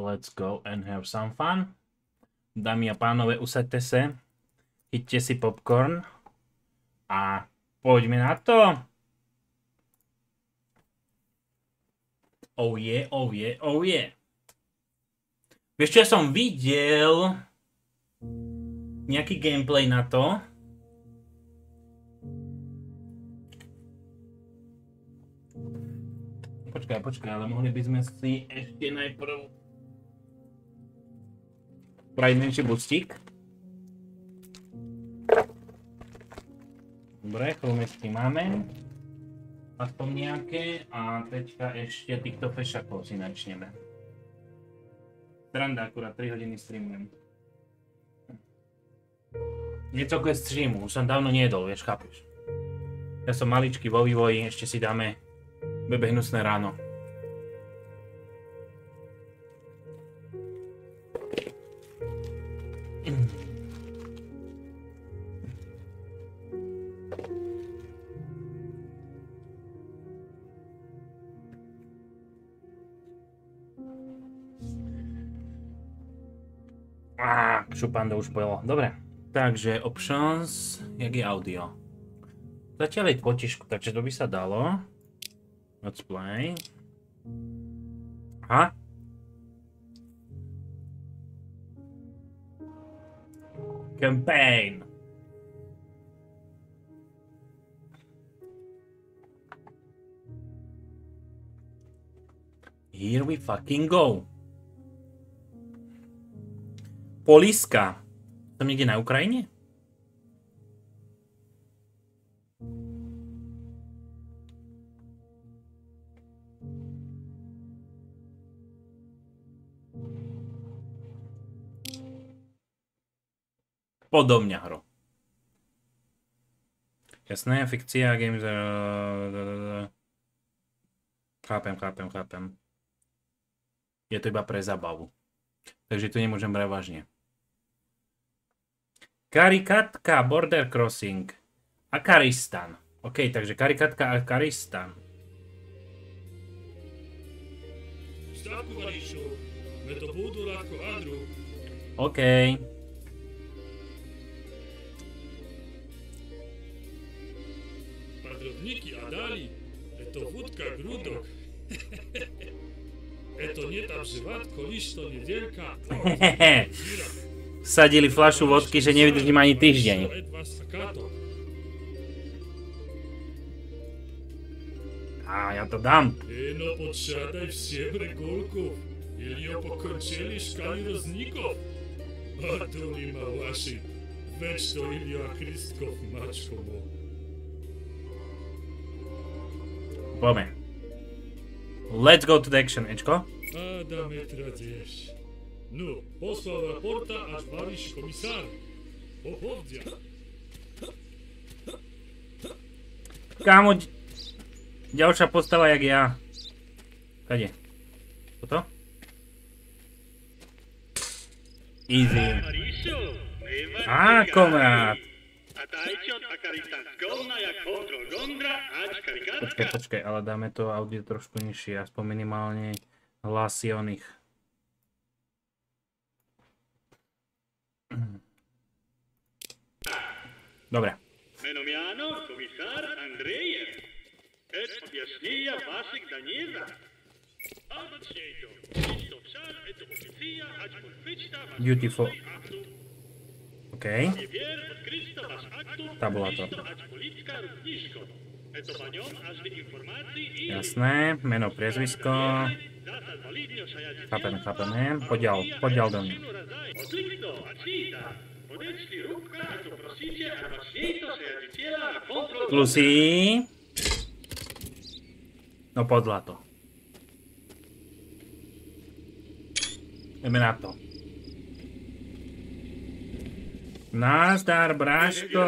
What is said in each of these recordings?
let's go and have some fun. Dámy a pánové, usaďte sa, chyťte si popcorn a poďme na to. Oh yeah, oh yeah, oh yeah. Vieš čo, ja som videl nejaký gameplay na to. Počkaj, počkaj, ale mohli by sme si ešte najprv spraviť menší bustík. Dobre, chromečky máme. Aspoň nejaké. A teďka ešte týchto fešakov si načneme. Sranda, akurát 3 hodiny streamujem. Niečo je streamu, už som dávno nejedol, vieš, chápeš. Ja som maličký vo vývoji, ešte si dáme bebehnusné ráno. Á, šupando už pojelo. Dobre, takže options, jak je audio? Zatiaľ je potišku, takže to by sa dalo. Let's play. Aha. Campaign. Here we fucking go. Poliska. Som niekde na Ukrajine? Podo mňa hro. Jasné, fikcia, games... Chápem, chápem, chápem. Je to iba pre zabavu. Takže to nemôžem brať vážne. Karikatka, Border Crossing a Karistan. OK, takže karikatka a Karistan. OK. Padrovníky a dali, to wódka grudok. Eto nie tam żywatko, liść to niewielka. Sadili flašu vodky, že nevydržím ani týždeň. A ja to dám. Ino podsiadaj w siebre gulków. Ili opokończyli szkali rozników. Batuli małaszy. Weź to Ilio Kristkow, maczko mo. Poďme. Let's go to the action, Ečko. Adame tradziesz. No, posłał raporta, aż walisz komisar. Pochowdzia. Kámo, ďalšia postava jak ja. Kade? Toto? Easy. Á, komrát. Počkaj, počkaj, ale dáme to audio trošku nižšie, aspoň minimálne hlási o nich. Dobre. Meno mjano, komisar Andrejev. Ed objasnija vašeg danjeza. Beautiful. Ok. Tabulator. Jasné, meno, priezvisko. Chápeme, chápeme. Poďal, poďal do mňa. Klusí. No podľa to. Ideme na to. Nazdar, Bráško.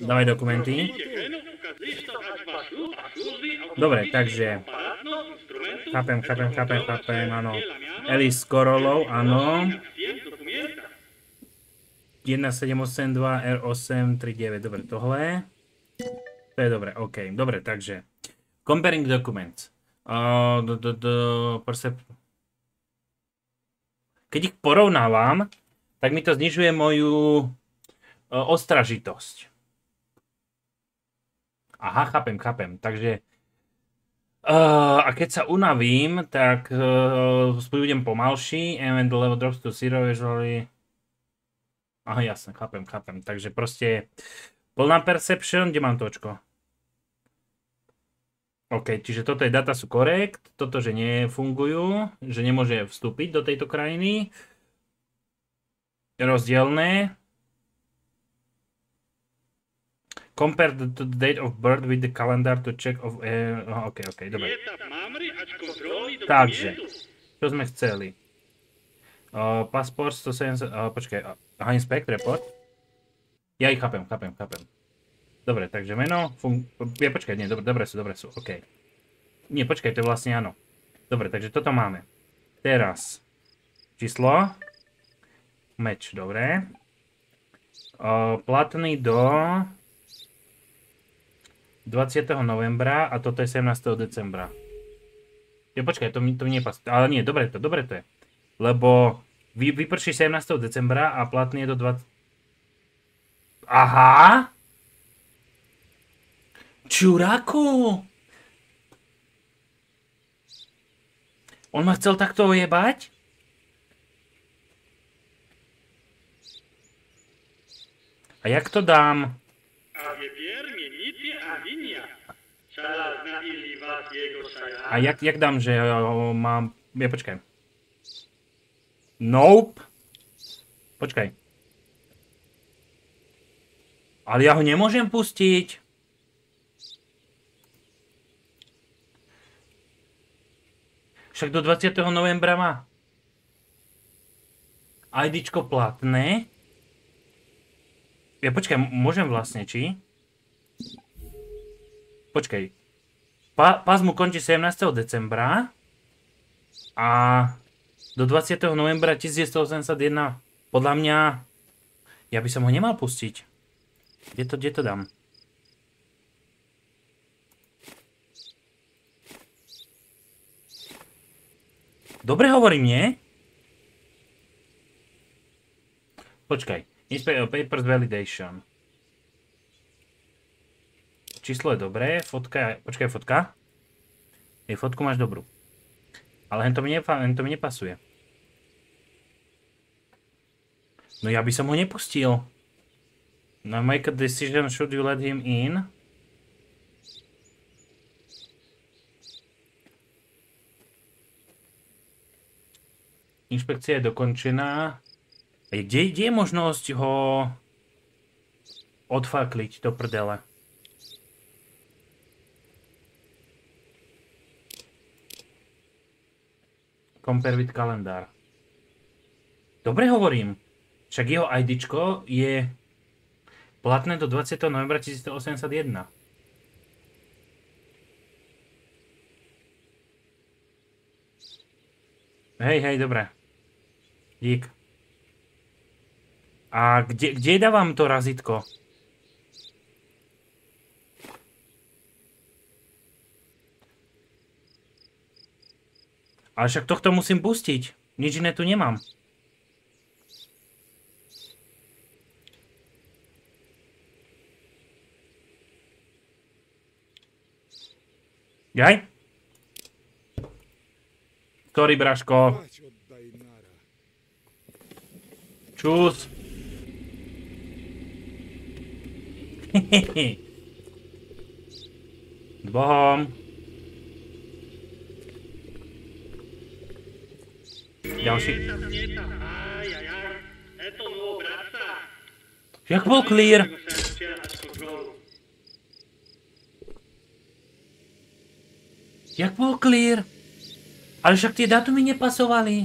Dávaj dokumenty. Dobre, takže... Chápem, chápem, chápem, chápem, áno. Elis Korolov, áno. 1782 R839, dobre, tohle. To je dobre, OK. Dobre, takže... Comparing documents. Uh, d, d, d, percep... Keď ich porovnávam, tak mi to znižuje moju ostražitosť. Aha, chápem, chápem. Takže uh, a keď sa unavím, tak uh, budem pomalší and the level drops to zero usually. Aha, jasne, chápem, chápem. Takže proste plná perception, kde mám to očko? OK, čiže toto je data sú korekt, toto, že nefungujú, že nemôže vstúpiť do tejto krajiny. Rozdielne. Compare the, the date of birth with the calendar to check of... Uh, OK, OK, dobre. Takže, čo sme chceli? Uh, pasport 170... Uh, počkaj, aha, inspect, report. Ja ich chápem, chápem, chápem. Dobre, takže meno, fun... Ja počkaj, nie, dobre, dobre sú, dobre sú, OK. Nie, počkaj, to je vlastne áno. Dobre, takže toto máme. Teraz. Číslo. Meč, dobre. O, platný do 20. novembra a toto je 17. decembra. Ja počkaj, to mi, to mi nepasuje. Ale nie, dobre to, dobre to je. Lebo vy, vyprší 17. decembra a platný je do 20... Aha! Čuraku! On ma chcel takto ojebať? A jak to dám? A jak, jak dám, že mám... Ja počkaj. Nope. Počkaj. Ale ja ho nemôžem pustiť. Však do 20. novembra má. IDčko platné. Ja počkaj, môžem vlastne, či? Počkaj. Pa, pás mu končí 17. decembra. A do 20. novembra 1981. Podľa mňa... Ja by som ho nemal pustiť. Kde to, kde to dám? Dobre hovorím, nie? Počkaj. Inspect Papers Validation. Číslo je dobré, fotka, počkaj, fotka. Je, fotku máš dobrú. Ale hen to mi, nepa, hen to mi nepasuje. No ja by som ho nepustil. Now make a decision, should you let him in? Inšpekcia je dokončená. Kde, kde je možnosť ho odfakliť do prdele? Compare with kalendár. Dobre hovorím. Však jeho IDčko je platné do 20. novembra 1981. Hej, hej, dobre. Dík. A kde, kde dávam to razítko? Ale však tohto musím pustiť. Nič iné tu nemám. Jaj? Sorry, Braško. Čus. S Bohom. Ďalší. Jak bol clear? Jak bol clear? Ale však tie datumy nepasovali.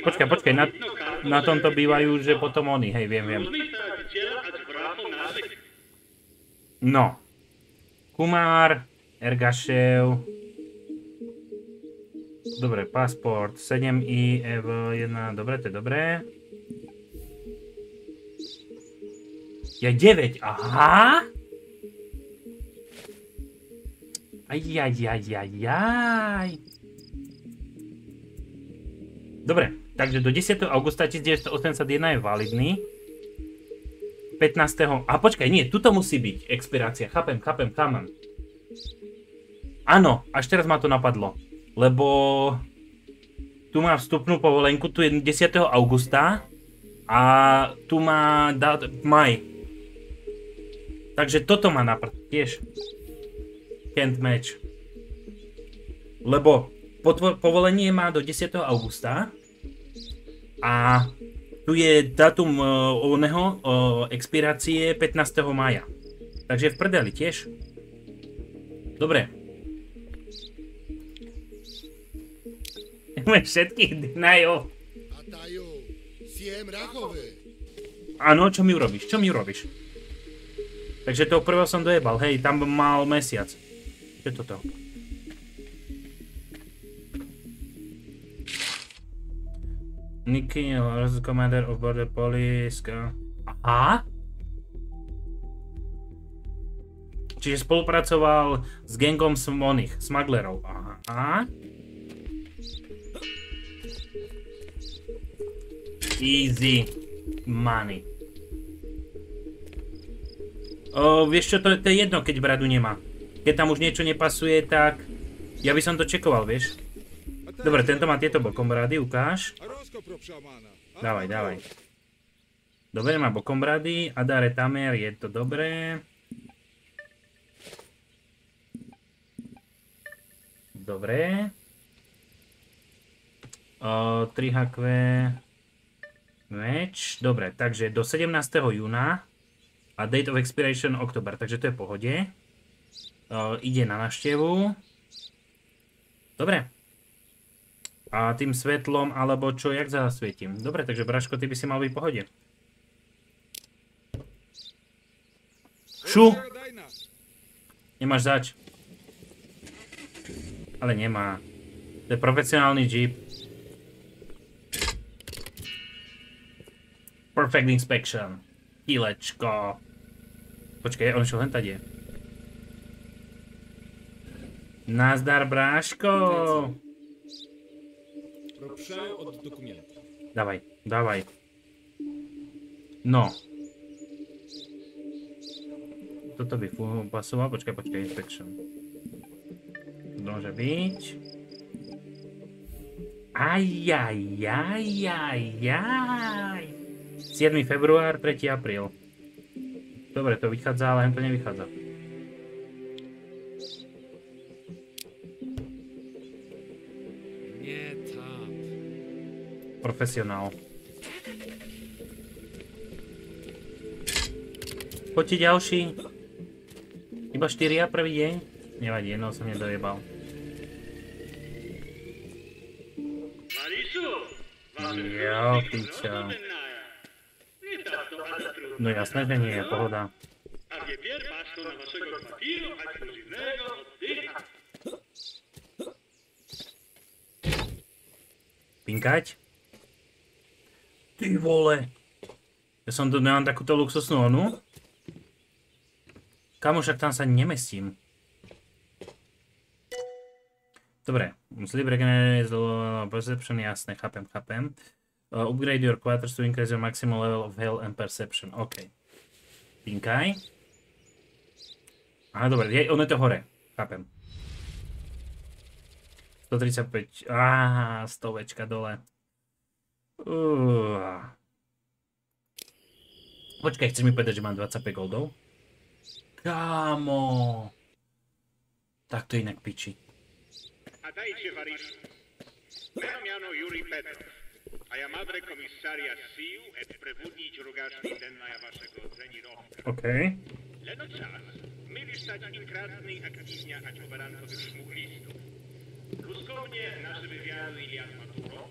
Počkaj, počkaj, na, na tomto bývajú, že potom oni, hej, viem, viem. No. Kumár, Ergašev. Dobre, pasport, 7i, EV1, dobre, to je dobré. Ja 9, aha. Ajajajajaj. Dobre, takže do 10. augusta 1981 je validný. 15. A počkaj, nie, tuto musí byť expirácia. Chápem, chápem, chápem. Áno, až teraz ma to napadlo. Lebo tu má vstupnú povolenku, tu je 10. augusta a tu má dát maj. Takže toto má na prd, tiež. Can't match. Lebo povolenie má do 10. augusta a tu je datum uh, oného uh, expirácie 15. maja. Takže v prdeli tiež. Dobre. Všetkých rachové. Áno, čo mi urobíš? Čo mi urobíš? Takže toho prvého som dojebal, hej, tam mal mesiac. Čo je toto? Nicky, Horizon Commander of Border Police. Aha? Čiže spolupracoval s gangom smoných, smaglerov. Aha. Easy money. O, vieš čo, to, to je jedno, keď bradu nemá. Keď tam už niečo nepasuje, tak ja by som to čekoval, vieš. Dobre, tento má tieto bokom brady, ukáž. A rozkop pro šamana. Dávaj, dávaj. Dobre, má bokom brady. Adare Tamer, je to dobré. Dobre. O, 3 HQ meč. Dobre, takže do 17. júna a date of expiration oktober, takže to je pohode. O, ide na naštevu. Dobre. A tým svetlom, alebo čo, jak zasvietím? Dobre, takže Braško, ty by si mal byť v pohode. Šu! Nemáš zač. Ale nemá. To je profesionálny jeep. Perfect inspection. Kilečko. Počkaj, on šiel len tady. Nazdar, bráško. Proszę od dokumentu. Dawaj, dawaj. No. Toto by fu- pasoval, počkaj, počkaj, inspection. To môže byť. Ajajajajaj. 7. február, 3. apríl. Dobre, to vychádza, ale to nevychádza. Profesionál. Poďte ďalší. Iba 4 a prvý deň? Nevadí, jednou som nedojebal. Jo, pičo. No jasné, že nie pohoda. A wiepier masz to na waszego kwapiru ekskluzywnego oddycha. Pinkať? Ty vole. Ja som tu nemám takúto luxusnú onu. Kamu však tam sa nemestím. Dobre, sleep regenerate perception, jasné, chápem, chápem. Uh, upgrade your quarters to increase your maximum level of health and perception. OK. Pinkaj. Aha, dobre, je, ono je to hore. Chápem. 135, á, stovečka dole. Uh. Počkaj, chceš mi povedať, že mám 25 goldov? Kámo. Tak to inak piči. A dajcie Warisu. Meno miano Juri Petrov. A ja madre komisaria SIU et prewodnić rogaczny den na waszego ceni rohka. OK. Leno czas. Mieli stać inkratny aktywnia ać obarankowych szmuglistów. Ruskownie nasze wywiadu Ilian Maturo.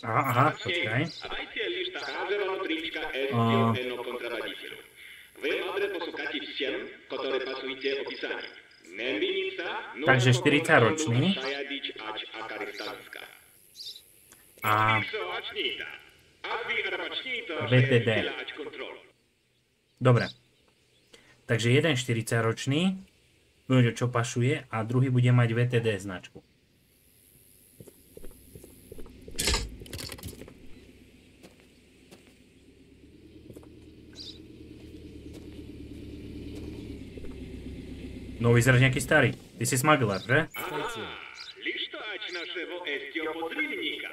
Aha, aha, počkaj. Majte lista každého ktoré pasujete opísaní. Takže 40 ročný. A VTD. Dobre. Takže jeden 40 ročný, čo pašuje a druhý bude mať VTD značku. No vyzeráš nejaký starý. Ty si smuggler, že? Słuchajcie, Лишь то ач нашего эстио подрывника.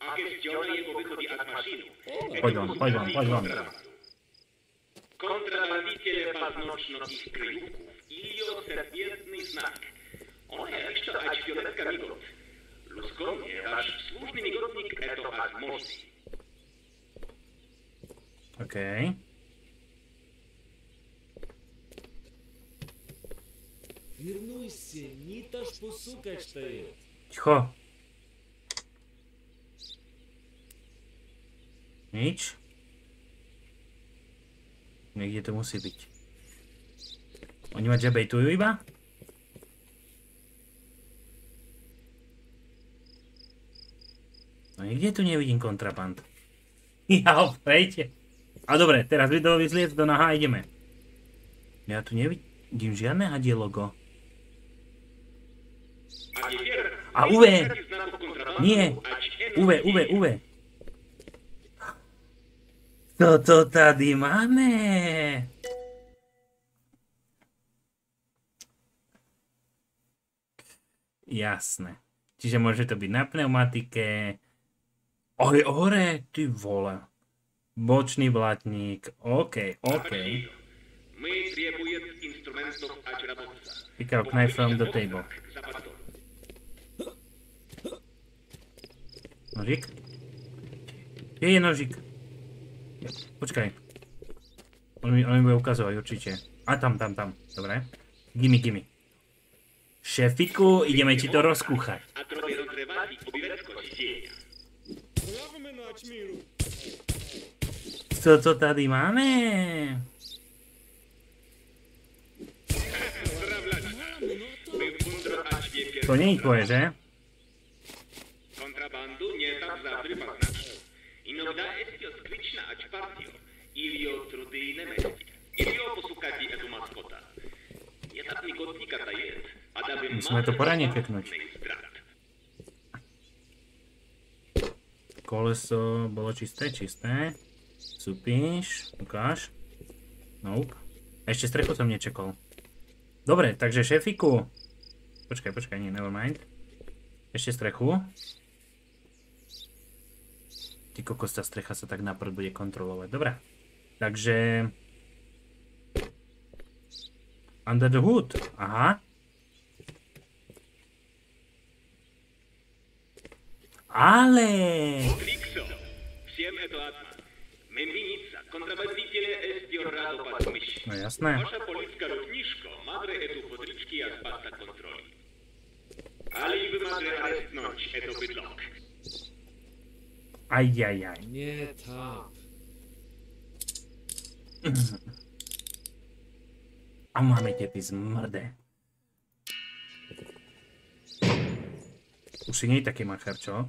А кестиона его выходе от машины. Пойдь вон, пойдь вон, пойдь вон. Контрабандителя позночных краюков или серпентный знак. Он вернуйся, не та ж посукать стоит. Ticho. Nič. Niekde to musí byť. Oni ma jabejtujú iba? No nikde tu nevidím kontraband. Ja oprejte. A dobre, teraz videový zliec do naha ideme. Ja tu nevidím žiadne hadie logo. A UV! Nie! UV, UV, UV! Toto tady máme! Jasné. Čiže môže to byť na pneumatike. Oj, ore, ty vole. Bočný blatník. OK, OK. Pick up knife from the table. Nožík? Je, je nožík. Počkaj. On mi, on mi bude ukazovať určite. A tam, tam, tam. Dobre. Gimme, gimme. Šefiku, ideme ti to rozkúchať. Co to tady máme? Wie To nie je tvoje, že? Εβδομήντα ο Κρίτσνα Ατσπάρτιο, ήλιο τρουδίνε με, ήλιο ποσουκάκι ετουμασκότα. Για τα πνικοτνίκα τα ιέτ, ανταβημάρ... Musíme to poradne teknúť. Koleso bolo čisté, čisté. Cupíš, ukáž. Nope. Ešte strechu som nečekol. Dobre, takže šefiku. Počkaj, počkaj, nie, nevermind. Ešte strechu. Ty kokos, tá strecha sa tak naprd bude kontrolovať. Dobre. Takže... Under the hood. Aha. Ale... Криксо. Всем это ладно. Мембиница. Контрабандителя эстио радо подмыщ. No jasné. Ваша полицка рутнишко. Мадре эту подрички аз баста контроль. Али вы мадре арест ночь. Это быдлок. Ajajaj. Nie tam. A máme tepy z mrde. Už si nie je taký mačar, čo?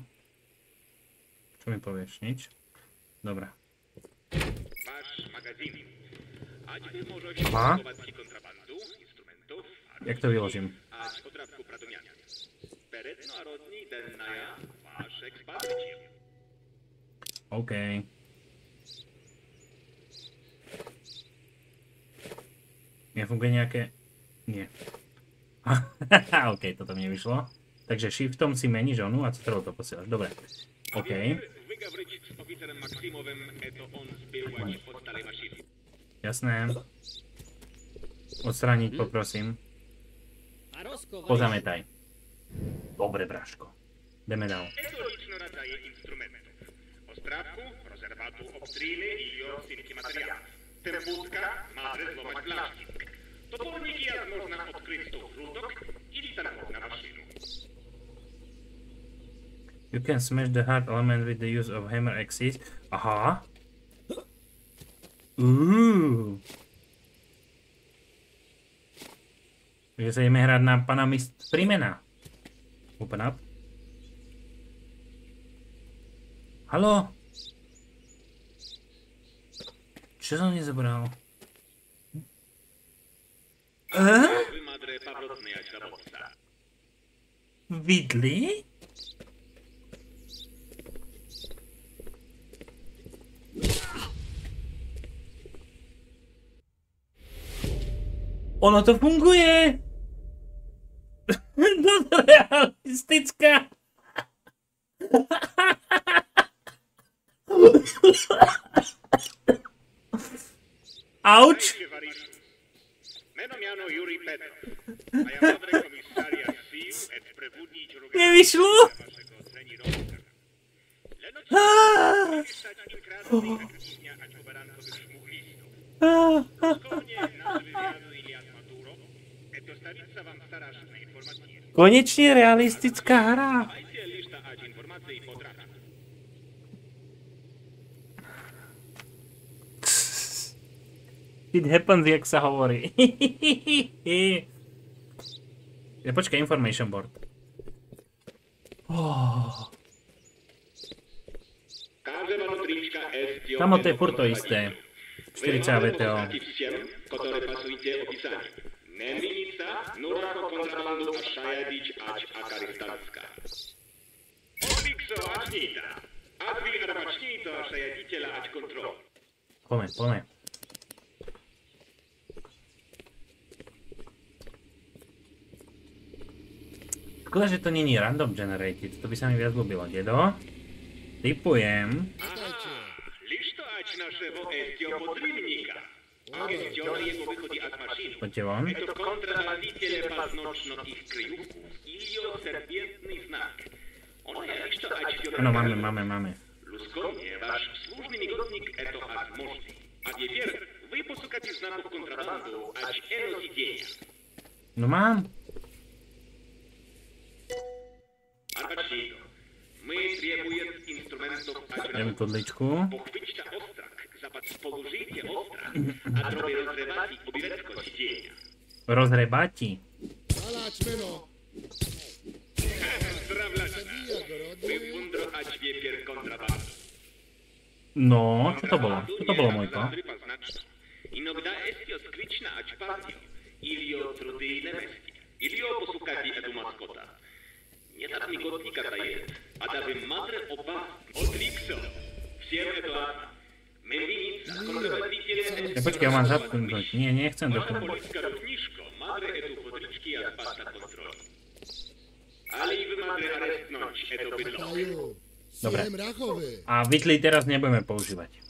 Čo mi povieš, nič? Dobra. Dwa? Jak to wyłożimy? ten na ja waszek bardziej. OK. Nefunguje nejaké... Nie. OK, toto mi nevyšlo. Takže shiftom si meníš onu a ctrl to posielaš. Dobre. OK. Jasné. Odstrániť poprosím. A rozkować. Pozametaj. Dobre, Braško. Ideme dál. To. Ostrawku, rezerwatu obstryjny i synki materiałów. Tempustka, madry złamać plastik. Toporniki jak można odkryć tą krótok i litanką na maszynu. You can smash the hard element with the use of hammer axis. Aha. Uuu. Takže sa ideme hrať na pana mist Primena. Open up. Halo? Čo som pawrotnej aślabowca. Vidli? Ono to funguje! No to realistická. Straszne informacje. Konečne realistická hra. Dajcie lista ać informacji potrafi. Shit happens, jak sa hovorí. ja počkaj, information board. Oh. To je furt to isté. 40 VTO. Nevinica, Nurako Škoda, že to není random generated, to by sa mi viac ľúbilo, dedo. Typujem. Chodźcie wam. To kontradawiciele paznocznotich kryjówków Ilio serpientny znak. No mamy, mamy, mamy. Luskonie, wasz służny migodnik eto azmożny. A wiewier, wy poszukacie znaków kontrabandu, ać eno No mam. Арбачнито. Мы требуем инструментов Dajme ać kodličku. Pochwyćcie ostrak, zapad społużyjcie ostrak, a drobie rozrywati obiletko siedzienia. Rozrebati. Paláč meno. Zdravlačka, Zabíja wy gorodu. fundro ać wiepier kontrabandu. No, čo to bolo? Čo to bolo, Mojko? Inogda estio skryčna ać partio, ilio trudy nemesti, ilio posukati edu maskota. Nie je takový gotník je, a da bi madre oba odlikso. Vsieme plán. Menic. Hm. Počkaj, ja mám zapnúť. Nie, nechcem do a pasta i vy madre arestnoč, eto. Dobre. A vytli teraz nebudeme používať.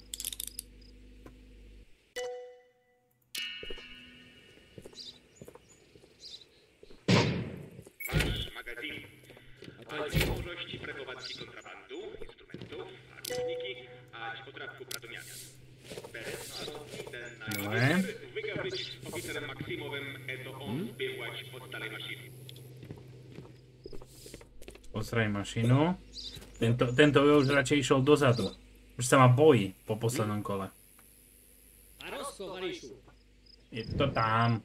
Maszyny. Posraj mašinu. Tento, tento už radšej išiel dozadu. Už sa ma bojí po poslednom kole. Je to tam.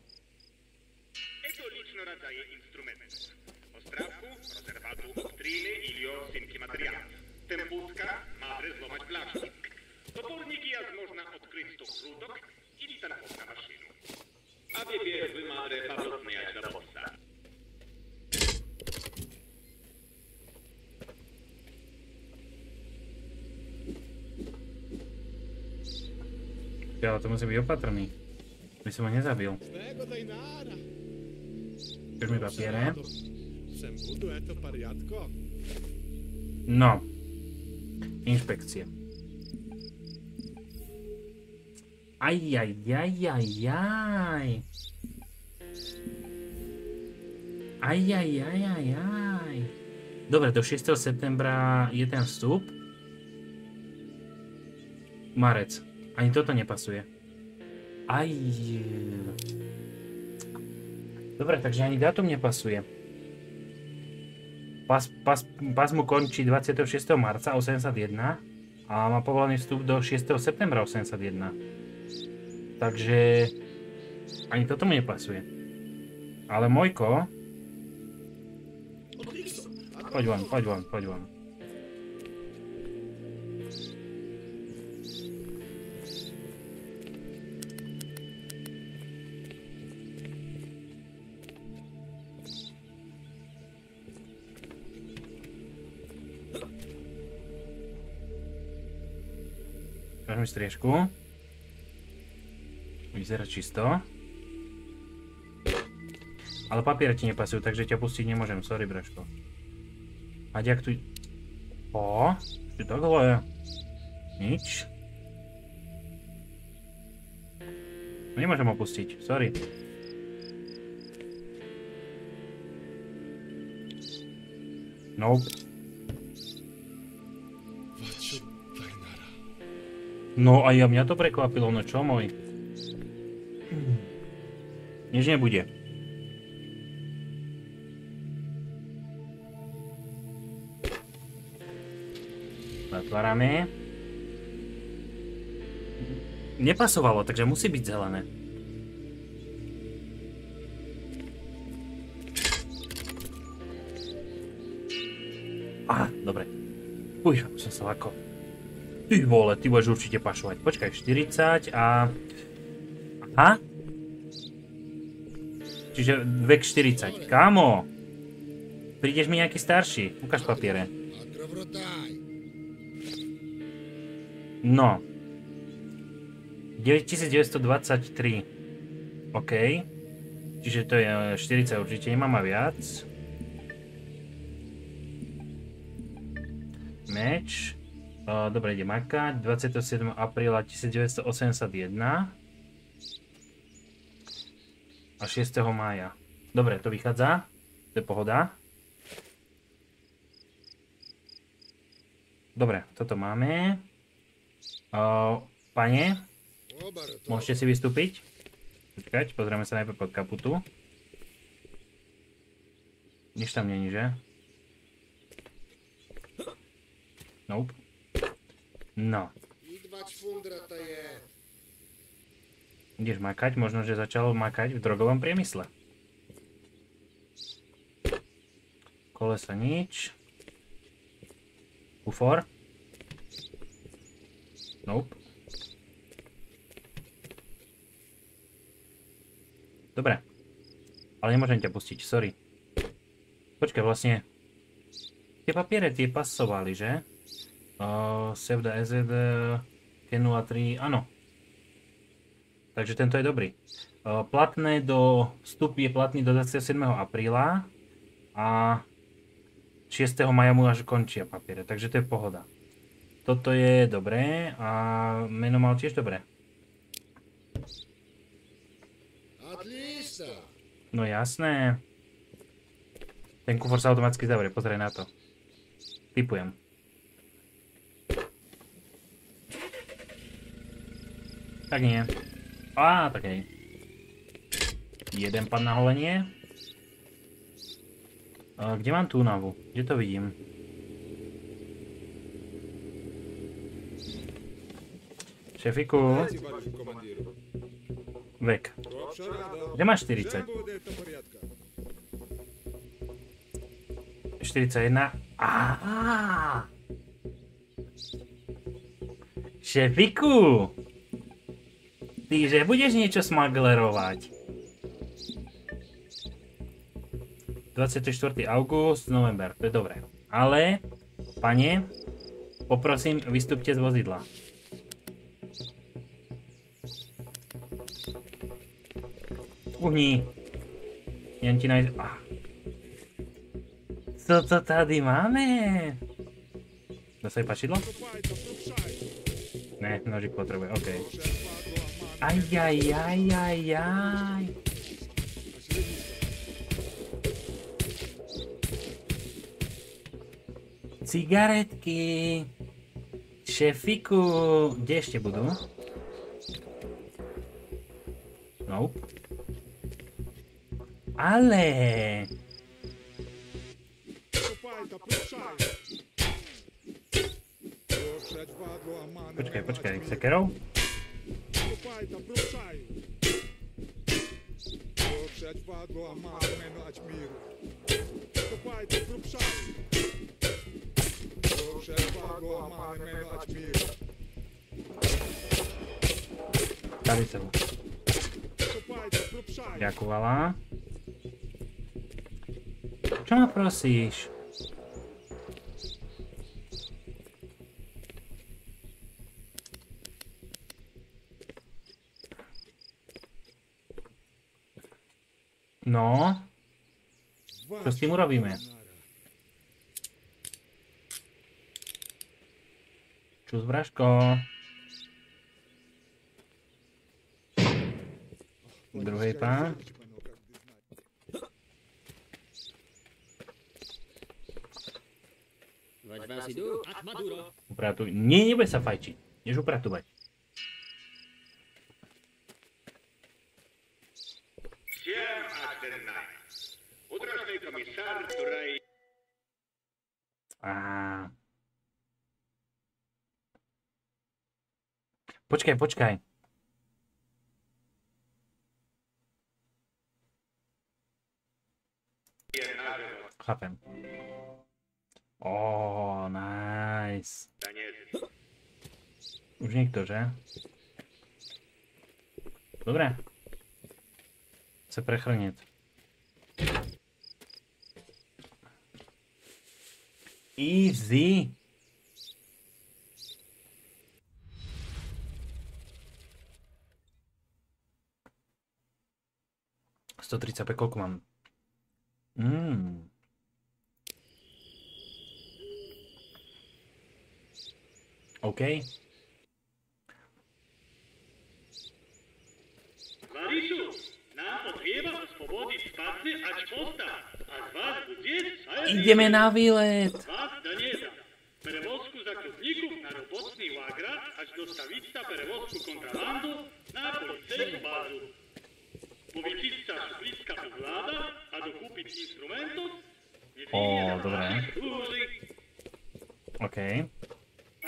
Ho nezabil. Svého daj nára. Už mi papiere. Sem budu, je to pariatko. No. Inšpekcie. Aj, aj, aj, aj, aj. Aj, aj, aj, aj, aj. Dobre, do 6. septembra je ten vstup. Marec. Ani toto nepasuje. Aj. Dobre, takže ani dátum nepasuje. Pas, pas, pas mu končí 26. marca 81 a má povolený vstup do 6. septembra 81. Takže ani toto mu nepasuje. Ale Mojko... Agyvan, agyvan, agyvan. Weźmy stryjeczku. I zaraz czysto. Ale papiery ci nie pasują, także cię puścić nie możemy. Sorry, Braszko. Jak tu... O, ty takhle. Nič. Nemôžem ho pustiť, sorry. Nope. No a ja mňa to prekvapilo, no čo môj? Nič nebude. Zatvárame. Nepasovalo, takže musí byť zelené. Aha, dobre. Uj, som sa lako. Ty vole, ty budeš určite pašovať. Počkaj, 40 a... Aha. Čiže vek 40. Kámo! Prídeš mi nejaký starší. Ukáž papiere. No. 9923. OK. Čiže to je e, 40 určite nemám a viac. Meč. Uh, dobre, ide makať. 27. apríla 1981. A 6. mája. Dobre, to vychádza. To je pohoda. Dobre, toto máme. Uh, pane, môžete si vystúpiť? Počkať, pozrieme sa najprv pod kaputu. Nič tam není, že? Nope. No, ideš makať, možno, že začal makať v drogovom priemysle. Kolesa nič. Kufor. Nope. Dobre. Ale nemôžem ťa pustiť, sorry. Počkaj, vlastne... Tie papiere tie pasovali, že? Uh, save the SZ... Kenua 3, áno. Takže tento je dobrý. Uh, platné do... Vstup je platný do 27. apríla a 6. maja mu až končia papiere, takže to je pohoda. Toto je dobré a meno mal tiež dobré. No jasné. Ten kufor sa automaticky zavrie, pozraj na to. Typujem. Tak nie. Á, tak hej. Jeden pad na holenie. Kde mám tú navu? Kde to vidím? Šefiku. Vek. Kde máš 40? 41. Aha. Šefiku. Tyže budeš niečo smaglerovať. 24. august, november, to je dobré. Ale, pane, poprosím, vystúpte z vozidla. Uhni. Jen ti nájde... Ah. Co to tady máme? Dostaj pašidlo? Ne, nožik potrebuje, okej. Okay. Ajajajajaj. Cigaretky. Šefiku. Kde ešte budú? Ale... Počkaj, počkaj, nech sekerov. Všať vadlo a máme nať míru. Vstupajte, prúbšaj. Všať vadlo a máme nať míru. Tady sa mu. Ďakovala. já para vocês. No. Co s tím urobíme? Čus, vražko. Druhý pán. Upratuj. Nie, nebude sa fajčiť. Než upratovať. Počkaj, počkaj. Chápem. Ó, nice. Už nikto, že? Dobre. Chce prechrniť. Easy. Sto tridsaťpäť, koľko mám? Mm. OK. Ideme na výlet. Prevozku zakupníkov na robotný lágra až dostaviť sa prevozku kontrabandu na policajnú bázu. Povyčiť sa šuplícka vláda a dokúpiť instrumentov. Ó, dobre. OK.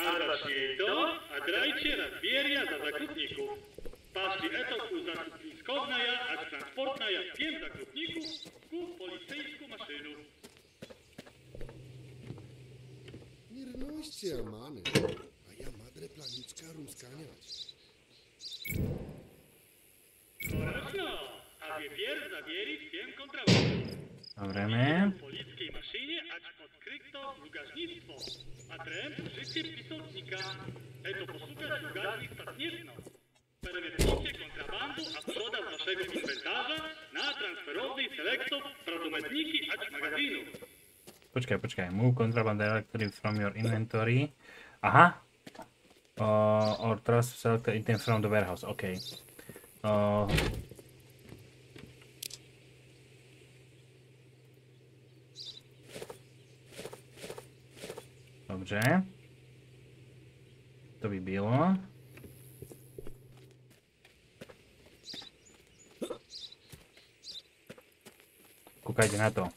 А защиту, отдрайте разверия за заключников. Пошли это у заключниковная, а транспортная всем заключников в полицейскую машину. Nie rnujcie, many. A ja madre planiczka ruskaniać. Хорошо, а теперь заверить всем контрабанду. Dobre. В полицейской машине krypto lugažnictvo a trend životníka. Je to po super lugažnictva snežno. Kontrabandu a prodav vašega inventáža na transferovný selektov predometníky a magazínu. Počkaj, počkaj. Move contraband electric from your inventory. Aha. Uh, or trust selected item from the warehouse. Okay. Uh, Dobře. To by bylo. Kúkajte na to.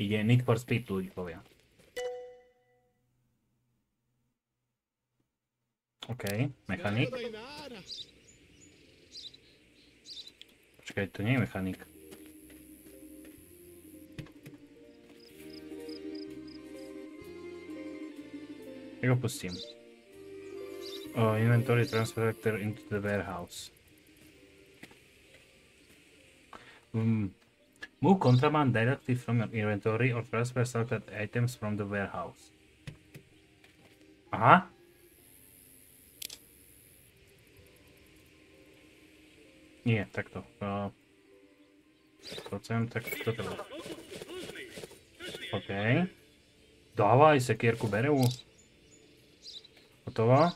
Ide Need for Speed ľudíkovia. OK, mechanik. Počkaj, to nie je mechanik. Ho pustím? Oh, inventory transfer into the warehouse. Mm. Move contraband directly from your inventory or transfer selected items from the warehouse. Aha. Nie, takto. Uh, procent, tak toto bolo. OK. Dávaj sekierku готова.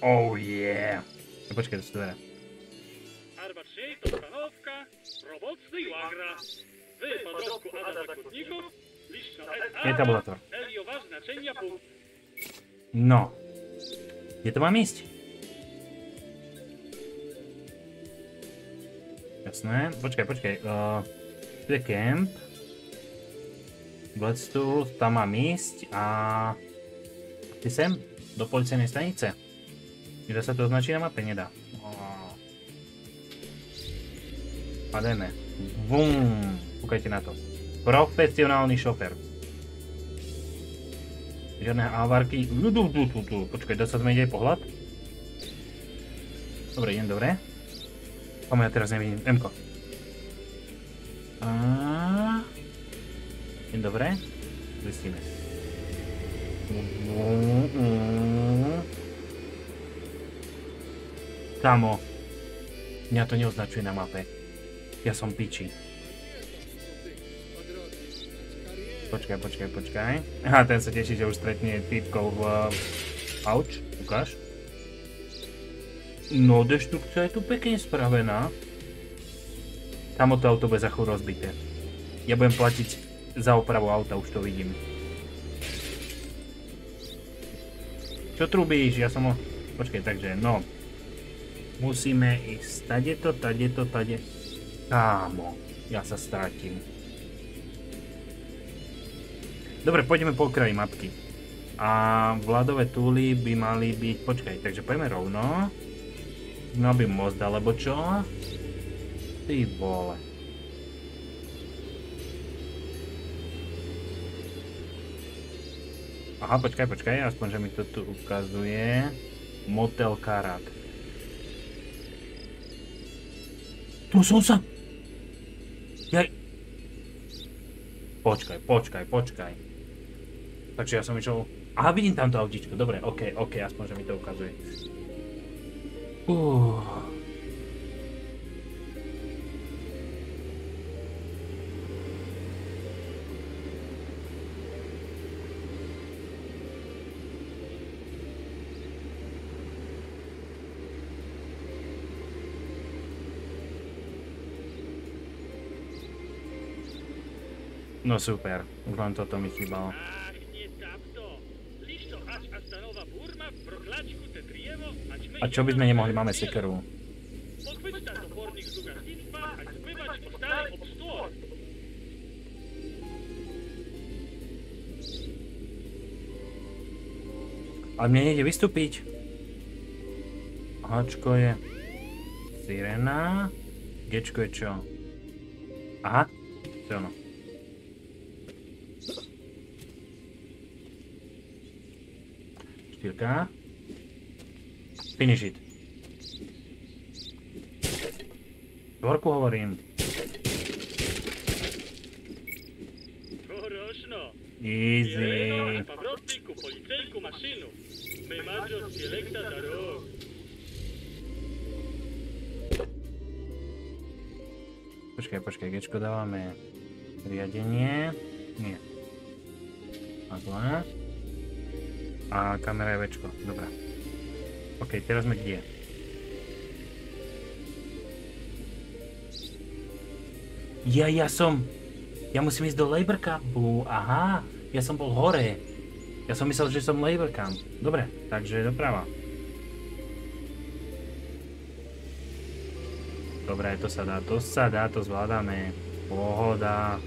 Оу, oh, є. Yeah. Почекайте, що далі. Арбачей, постановка, робот Сливагра. Wy, podrobku Ada Zakutników, liść na Nie tabulator. Elio wasz znaczenia punkt. No. Gdzie to mam iść? Jasne. Poczekaj, poczekaj. Uh, the camp. Camp. Bloodstool, tam mám ísť a... Ty sem? Do policajnej stanice. Nedá sa to označiť na mape? Nedá. Pademe. Bum. Kúkajte na to. Profesionálny šofer. Žiadne ávarky. Tu, tu, tu, tu. Počkaj, dá sa zmeniť aj pohľad? Dobre, idem dobre. Kom, ja teraz nevidím. Mko. A... Idem dobre. Zistíme. Kamo. Mňa to neoznačuje na mape. Ja som piči. Počkaj, počkaj, počkaj. Aha, ten sa teší, že už stretne týpkov v... Auč, ukáž. No, deštrukcia je tu pekne spravená. Tam to auto bude za rozbité. Ja budem platiť za opravu auta, už to vidím. Čo trubíš? Ja som ho... Počkaj, takže, no. Musíme ísť tadeto, tadeto, tade... Kámo, ja sa strátim. Dobre, pôjdeme po okraji mapky. A vládové túly by mali byť... Počkaj, takže poďme rovno. No by most, alebo čo? Ty vole. Aha, počkaj, počkaj, aspoň, že mi to tu ukazuje. Motel Karat. Tu som sa... Jaj. Počkaj, počkaj, počkaj. Takže ja som išiel... Aha, vidím tam to autíčko, dobre, ok, ok, aspoň, že mi to ukazuje. Uh. No super, už len toto mi chýbalo. A čo by sme nemohli, máme sekeru. Ale mne nejde vystúpiť. Ačko je... Sirena. Gčko je čo? Aha, to je ono. Chvíľka. Finish it. Dvorku hovorím. Easy. Počkaj, počkaj, gečko dávame riadenie. Nie. A zle. A kamera je Včko, dobre. OK, teraz sme kde? Ja, ja som... Ja musím ísť do Labor Campu, aha. Ja som bol hore. Ja som myslel, že som Labor Camp. Dobre, takže doprava. Dobre, to sa dá, to sa dá, to zvládame. Pohoda.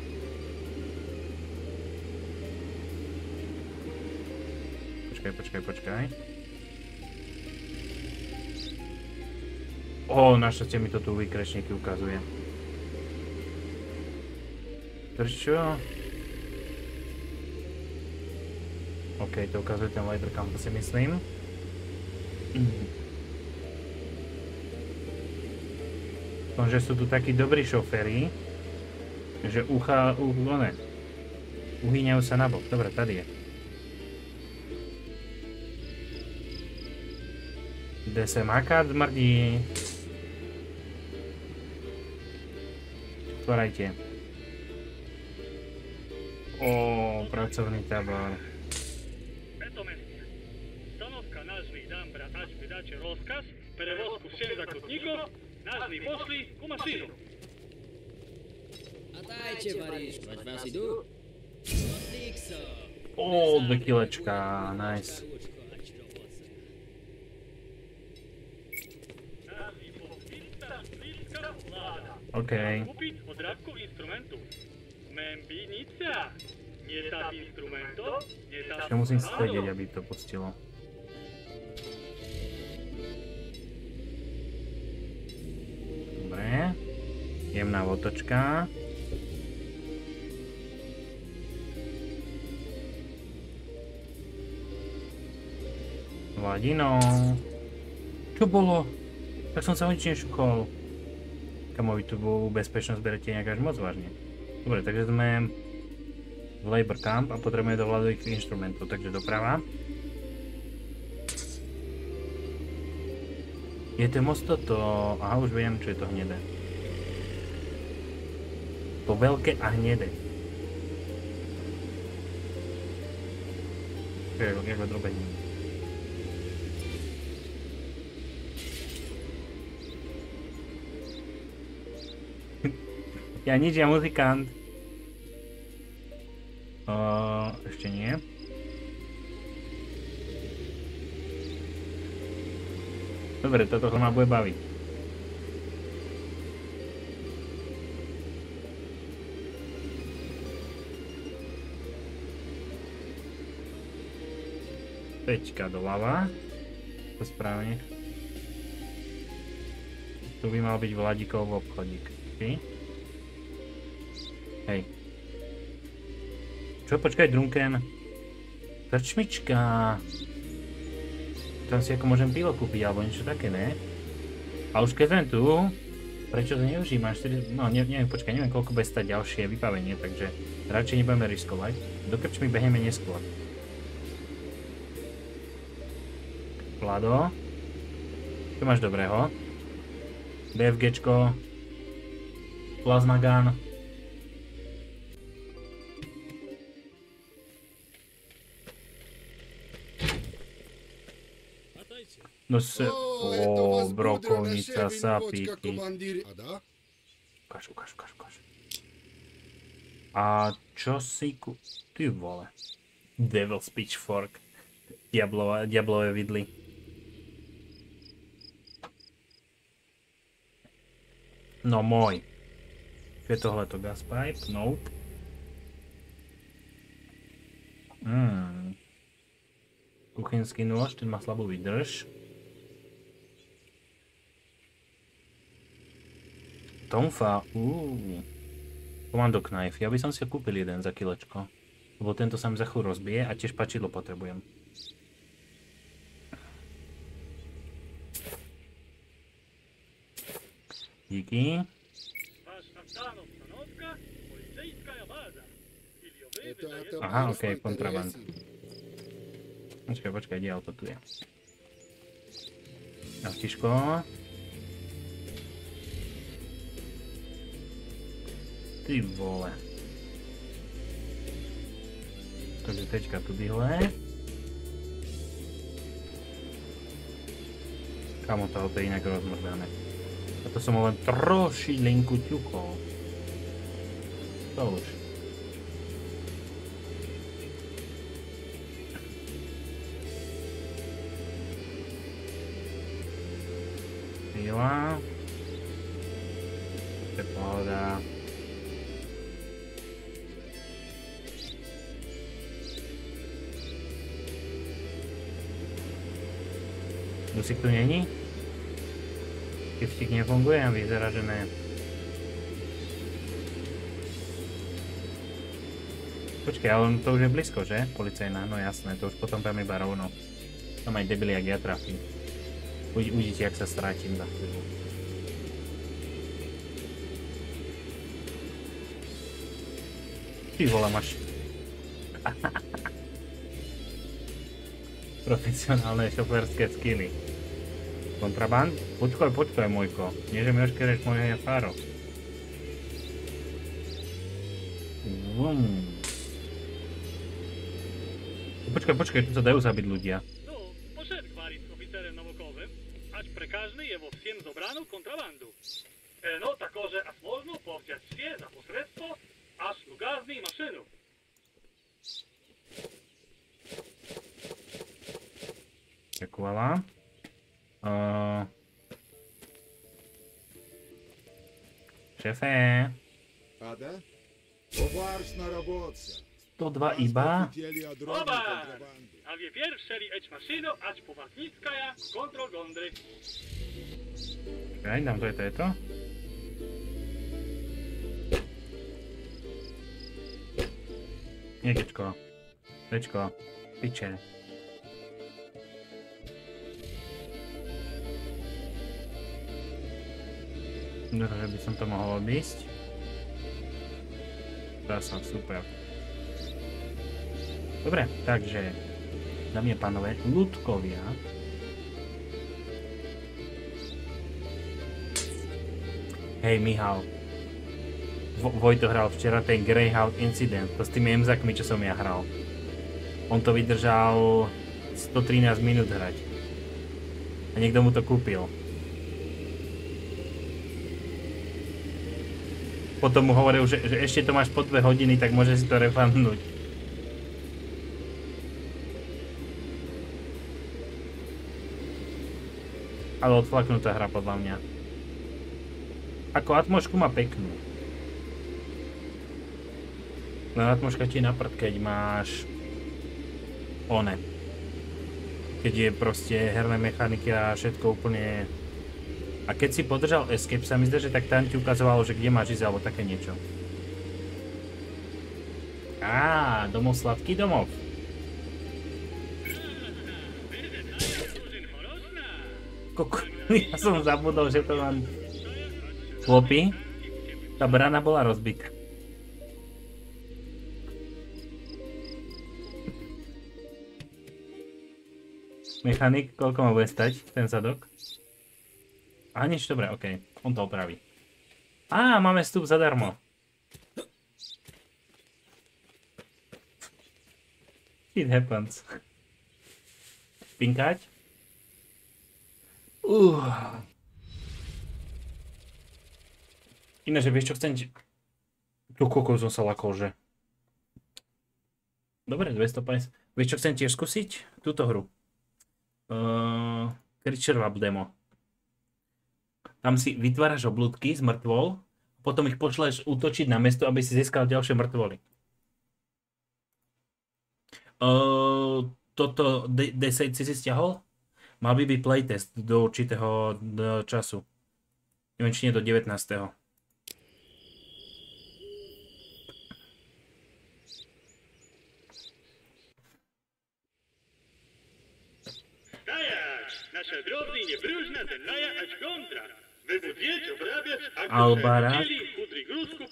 Počkaj, počkaj, počkaj. Ó, našťastie mi to tu výkrečníky ukazuje. Prečo? OK, to ukazuje ten Labor Camp, si myslím. že sú tu takí dobrí šoféry, že ucha, uh, one, uhýňajú sa nabok. Dobre, tady je. Maká zmrdí. Otvorajte. Ó, pracovný tabor. Stanovka nazvy dám bratač vydače rozkaz, prevozku všem zakutníkov, nazvy pošli ku masínu. A dajte, Mariš, ať vás idú. Ó, dve kilečka, nice. OK. Kupiť od radku instrumentu. Membinica. Nie tá instrumento, nie tá Ja musím sedieť, aby to pustilo. Dobre. Jemná otočka. Ladino. Čo bolo? Tak som sa nič nešuchol. Kamo, vy tú bezpečnosť berete nejak až moc vážne. Dobre, takže sme v Labor Camp a potrebujeme do vládových inštrumentov, takže doprava. Je to most toto... Aha, už viem, čo je to hnedé. To veľké a hnedé. Je, jak drobení. Ja nič, ja muzikant. Uh, ešte nie. Dobre, toto ma bude baviť. Peťka doľava. To správne. Tu by mal byť Vladikov obchodík. Okay. Hej. Čo, počkaj, Drunken. Krčmička. Tam si ako môžem pivo kúpiť, alebo niečo také, ne? A už keď sme tu, prečo to neužímaš? No, ne, neviem, počkaj, neviem, koľko bude stať ďalšie vybavenie, takže radšej nebudeme riskovať. Do krčmy behneme neskôr. Vlado. Čo máš dobrého? BFGčko. Plazmagan. No se... O, brokovnica sa píky. Ukáž, ukáž, ukáž, ukáž. A čo si ku... Ty vole. Devil's Pitchfork. Diablova, diablové vidly. No môj. Čo je tohleto? Gas pipe? Nope. Hmm. Kuchynský nôž, ten má slabú vydrž. Tomfa, uuu. Commando Knife, ja by som si kúpil jeden za kilečko. Lebo tento sa mi za chvíľu rozbije a tiež pačidlo potrebujem. Díky. Aha, ok, kontraband. Počkaj, počkaj, kde tu je? Autíško. Ty vole. Takže teďka tudyhle. Kamo toho to je inak rozmrdané. A to som len trošilinku ťukol. To už. Dusík tu není? Kiftík nefunguje vyzerá, že ne. Počkej, ale to už je blízko, že? Policajná, no jasné, to už potom tam iba rovno. Tam aj debili, jak ja trafím. Uvidíte, jak sa strátim za chvíľu. Ty vole, máš... Profesionálne šoferské skily. Kontraband? Počkaj, počkaj, môjko. Nie, že mi oškereš moje fáro. Vum. Počkaj, počkaj, tu sa dajú zabiť ľudia. iba... Oba! A wie pierwszeli eć maszyno, ać powadnicka ja, kontrogondry. Okej, dam tutaj to, je to. Niegieczko. Leczko. Picie. Dobre, by som to mohol obísť. Dá sa, super. Dobre, takže, dámy a pánové, ľudkovia Hej, Michal. Vo- Vojto hral včera ten Greyhound Incident, to s tými emzakmi, čo som ja hral. On to vydržal 113 minút hrať. A niekto mu to kúpil. Potom mu hovoril, že, že ešte to máš po 2 hodiny, tak môže si to refundnúť. Ale odflaknutá hra podľa mňa. Ako atmošku má peknú. No atmoška ti je keď máš one. Keď je proste herné mechaniky a všetko úplne... A keď si podržal escape, sa mi zdá, že tak tam ti ukazovalo, že kde máš ísť alebo také niečo. Á, domov sladký domov. ja som zabudol, že to mám... Chlopi, tá brana bola rozbitá. Mechanik, koľko ma bude stať ten zadok? A nič, dobré, okej. On to opraví. Á, máme vstup zadarmo. It happens. Pinkať? Uh. Ináč, vieš čo chcem. Tu kokos som sa lakol, že... Dobre, 250. Vieš čo chcem tiež skúsiť? Túto hru. Uh, Creature Lab demo. Tam si vytváraš oblúdky z mŕtvol, potom ich pošleš útočiť na mesto, aby si získal ďalšie mŕtvoly. Uh, toto D- D7 si si stiahol? Mal by byť playtest do určitého do času. Neviem, či nie do 19. Stajač! Nasza drobny i niebróżna zemlaja aż kontra. Wybudzieć, obrabiać, a Albara. chudry gruzku,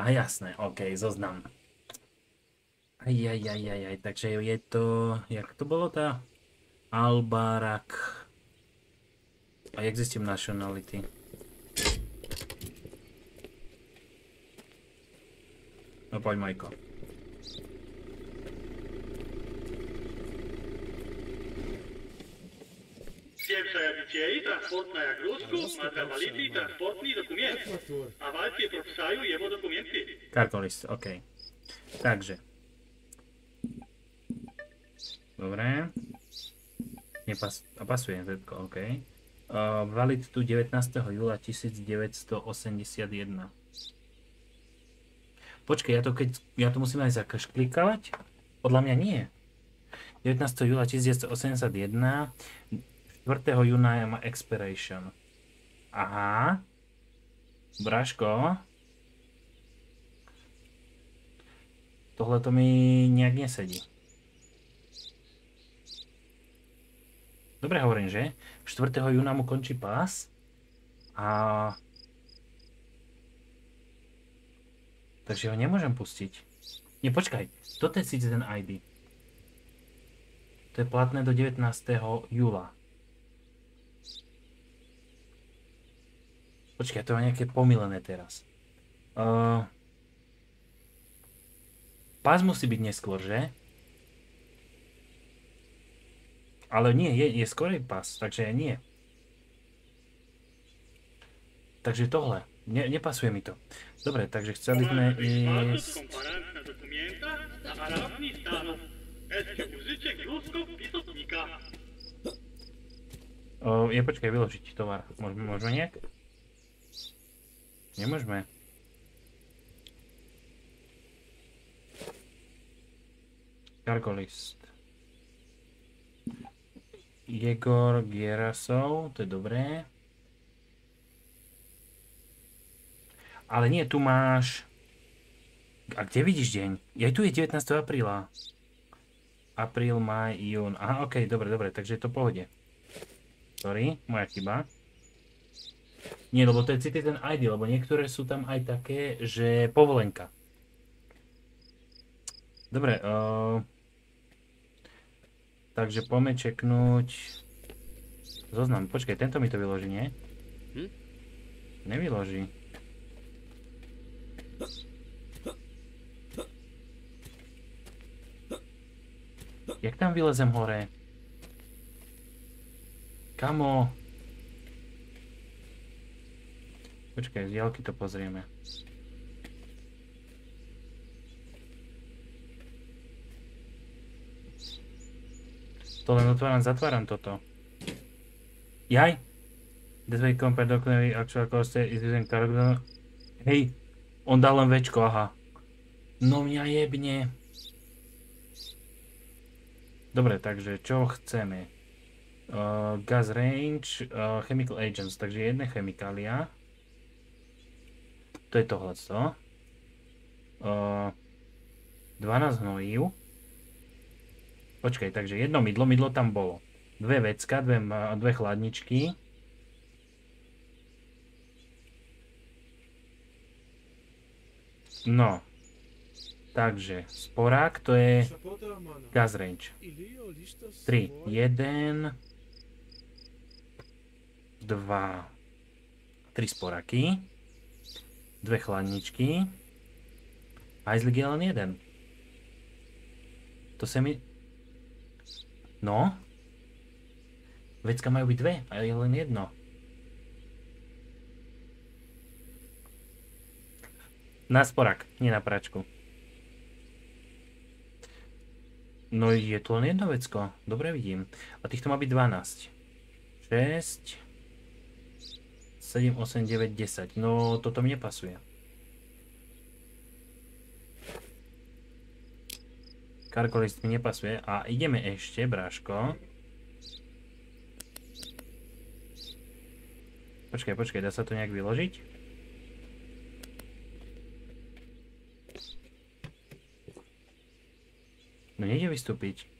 A jasné, OK, zoznam. Ajajajajaj, takže je to, jak to bolo tá? Albarak. A jak zistím nationality? No poď Majko. Widzieli, transportna jak gruzku, ma zawaliti transportní dokument. A walcie propsajú jeho dokumenty. Kartolist, OK. Takže. Dobre. Nepas a pasuje Z, OK. Uh, valid tu 19. júla 1981. Počkej, ja to keď, ja to musím aj zakašklikávať? Podľa mňa nie. 19. júla 1981, 4. júna má expiration. Aha. Braško. Tohle to mi nejak nesedí. Dobre hovorím, že? 4. júna mu končí pás. A... Takže ho nemôžem pustiť. Nie, počkaj. Toto je síce ten ID. To je platné do 19. júla. Počkaj, to je nejaké pomilené teraz. Uh, pás musí byť neskôr, že? Ale nie, je, je skorej pás, takže nie. Takže tohle. Ne, nepasuje mi to. Dobre, takže chceli sme ísť... O, je počkaj, vyložiť tovar. Môžeme, môžeme nejak? Nemôžeme. Cargo list. Jegor Gierasov, to je dobré. Ale nie, tu máš... A kde vidíš deň? Ja tu je 19. apríla. Apríl, maj, jún. Aha, okej, dobre, dobre, takže je to pohode. Sorry, moja chyba. Nie, lebo to je Citizen ID, lebo niektoré sú tam aj také, že povolenka. Dobre, uh, Takže poďme čeknúť... Zoznam, počkaj, tento mi to vyloží, nie? Hm? Nevyloží. Jak tam vylezem hore? Kamo? Počkaj, z diaľky to pozrieme. To len otváram, zatváram toto. Jaj! This way compared documentary actual cost is using character. Hej! On dal len večko, aha. No mňa jebne. Dobre, takže čo chceme? Uh, gas range, uh, chemical agents, takže jedna chemikália to je tohleto. Ehm, uh, 12 hnojív. Počkaj, takže jedno mydlo, mydlo tam bolo. Dve vecka, dve, dve chladničky. No. Takže, sporák to je gas range. 3, 1, 2, 3 sporaky dve chladničky, hajzlik je len jeden. To sa mi... No? Vecka majú byť dve, a je len jedno. Na sporak, nie na pračku. No je tu len jedno vecko. Dobre vidím. A týchto má byť 12. 6, 7, 8, 9, 10. No toto mi nepasuje. Karkolist mi nepasuje. A ideme ešte, bráško. Počkaj, počkaj, dá sa to nejak vyložiť? No nejde vystúpiť.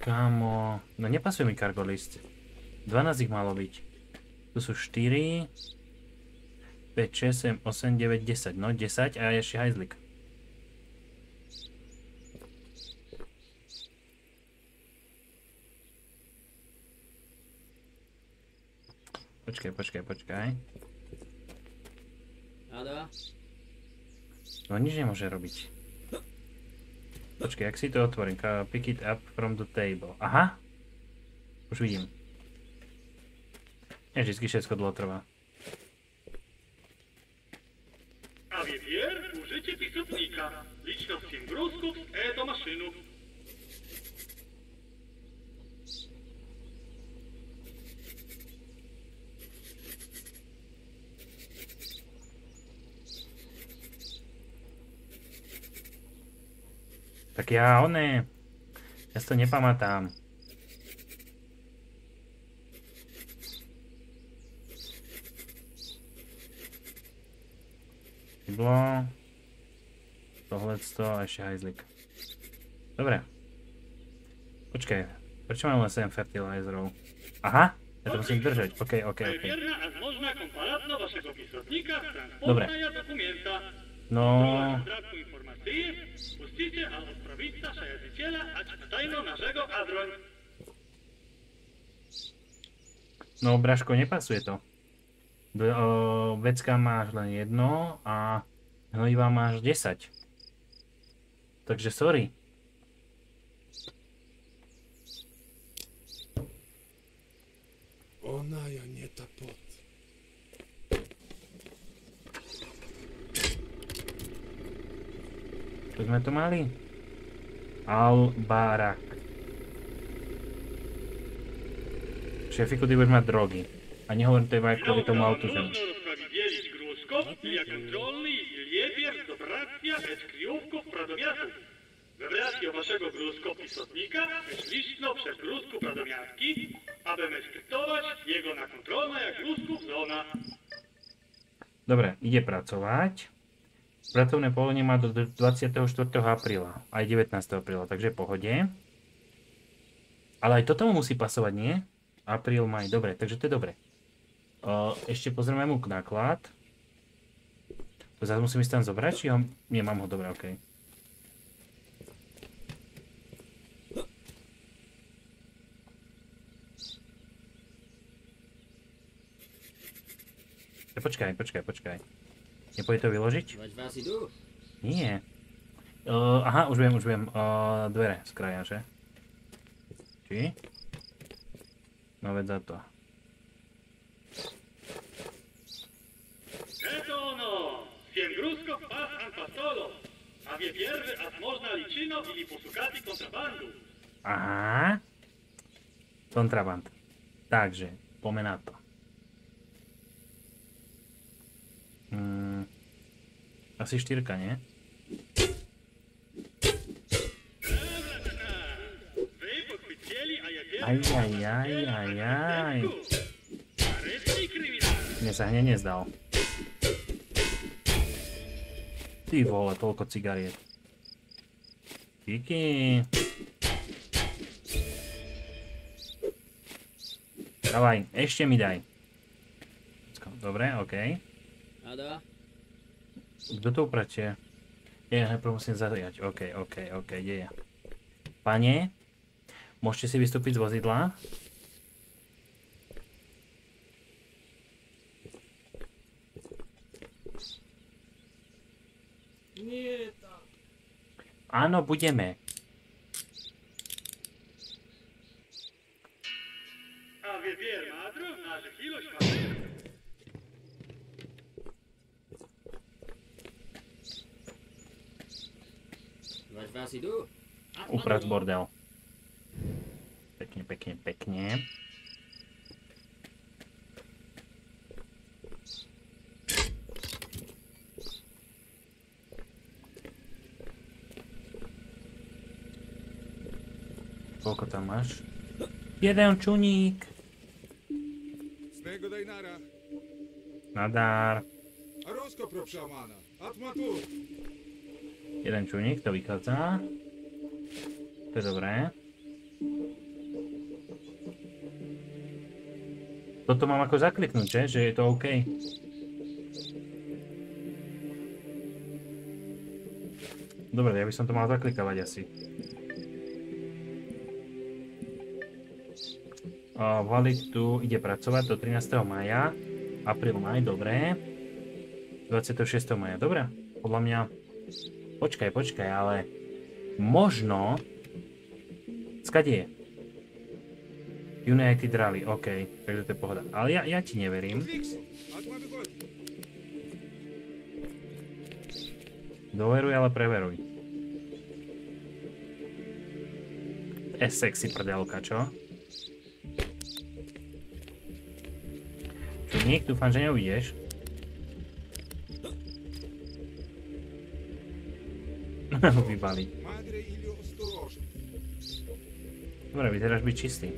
Kámo, no nepasuje mi cargo list. 12 ich malo byť. Tu sú 4, 5, 6, 7, 8, 9, 10. No 10 a ešte hajzlik. Počkaj, počkaj, počkaj. Ada? No nič nemôže robiť. Počkaj, ak si to otvorím, pick it up from the table. Aha! Už vidím. Nie, vždycky všetko dlho trvá. A wier użycie pisownika. Gruzków e do maszynów. Tak ja, one... Ja si to nepamätám. Mydlo. Tohleto a ešte hajzlik. Dobre. Počkaj, prečo mám len 7 fertilizerov? Aha, ja to musím držať. OK, OK, OK. Wierna, a W braku informacji puścicie, a odprawica szajazyciela, a czytajno naszego adroń. no Braško, nepasuje to. O, vecka máš len jedno a hnojiva máš 10. Takže sorry. Ona ja nie ta pot. Čo sme to mali? Al-Barak. Šefiku, ty budeš mať drogy. A nehovorím to iba kvôli tomu autu, že... Można rozprawidzielić gruzków, для контрольный лепер добраться bez kryjówków pradomiastów. Wybrację waszego gruzko pisotnika, wyszliśmy przez gruzku pradomiastki, aby skryptować jego na kontrolne jak gruzków zona. Dobre, ide pracovať. Pracovné povolenie má do 24. apríla, aj 19. apríla, takže pohode. Ale aj toto mu musí pasovať, nie? Apríl, maj, dobre, takže to je dobre. Ešte pozrieme mu náklad. Zase musím ísť tam zobrať, či ho... Nie, mám ho, dobre, ok. Počkaj, počkaj, počkaj. Nepôjde to vyložiť? Nie. Uh, aha, už viem, už viem. Uh, dvere z kraja, že? Či? No veď za to. Aha. Kontraband. Takže, pomená to. Mm, asi štyrka, nie? Aj, aj, aj, aj, aj. Mne sa hneď nezdal. Ty vole, toľko cigariet. Díky. Dávaj, ešte mi daj. Dobre, okej. A dá? Kto to upratie? Ja najprv musím zajať. OK, OK, OK, kde je? Pane, môžete si vystúpiť z vozidla? Nie tak. Áno, budeme. Uprat bordel. Pekne, pekne, pekne. Koľko tam máš? Jeden čuník. Sntego Dajnara. Nadár. A Rosko pro szamana. Atma tu. Jeden čuník, to vychádza. To je dobré. Toto mám ako zakliknúť, že? Že je to OK. Dobre, ja by som to mal zaklikávať asi. Valid tu ide pracovať do 13. maja. Apríl, maj, dobre. 26. maja, dobre. Podľa mňa Počkaj, počkaj, ale možno... Skade je? United Rally, OK, takže to je pohoda. Ale ja, ja ti neverím. Doveruj, ale preveruj. Je sexy prdelka, čo? Čudník, dúfam, že neujdeš. Vybali. Dobre, vyzeráš byť čistý.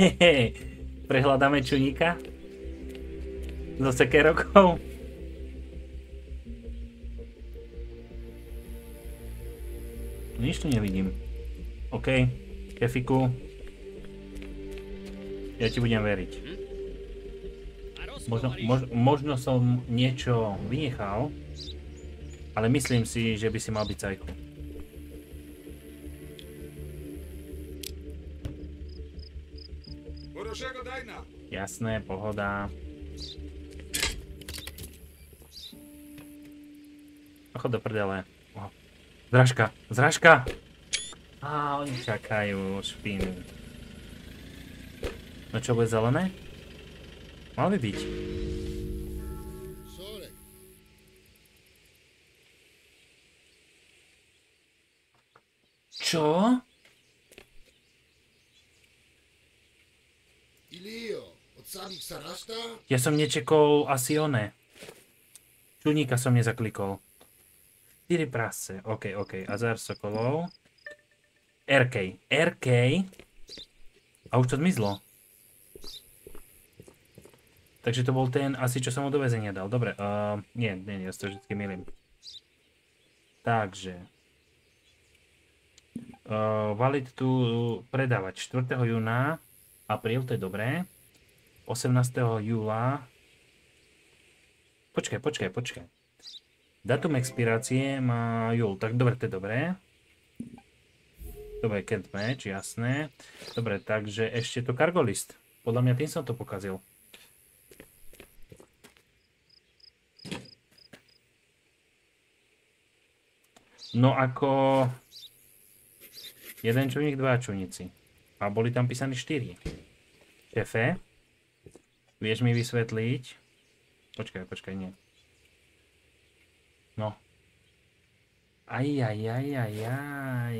Hehe, prehľadáme čuníka? So sekerokov? Nič tu nevidím. OK, kefiku. Ja ti budem veriť. Možno, mož, možno som niečo vynechal, ale myslím si, že by si mal byť cajku. Jasné, pohoda. Chod do prdele. O. Zražka, zražka! Á, oni čakajú, špiny. No čo, bude zelené? Mal by byť. Čo? Ilio, od samých sa rašta? Ja som nečekol asi oné. Čudníka som nezaklikol. 4 prase, ok, ok. Azar Sokolov. RK, RK. A už to zmizlo. Takže to bol ten asi, čo som mu do väzenia dal. Dobre, uh, nie, nie, ja si to vždy milím. Takže. Uh, valid tu predávať 4. júna, apríl, to je dobré. 18. júla. Počkaj, počkaj, počkaj. Datum expirácie má júl. Tak dobre, to je dobré. Dobre, can't match, jasné. Dobre, takže ešte to cargo list. Podľa mňa tým som to pokazil. No ako... Jeden čuník, dva čuníci. A boli tam písaní štyri. Šefe? Vieš mi vysvetliť? Počkaj, počkaj, nie. No. Aj, aj, aj, aj, aj.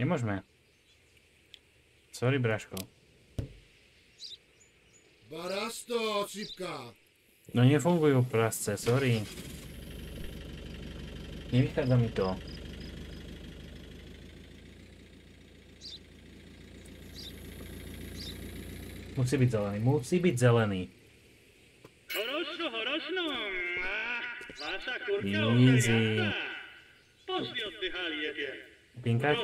Nemôžeme. Sorry, Braško. Barasto, cipka! No nefungujú prasce, sorry. Nevychádza mi to. Musí byť zelený, musí byť zelený. Easy. Pinkať?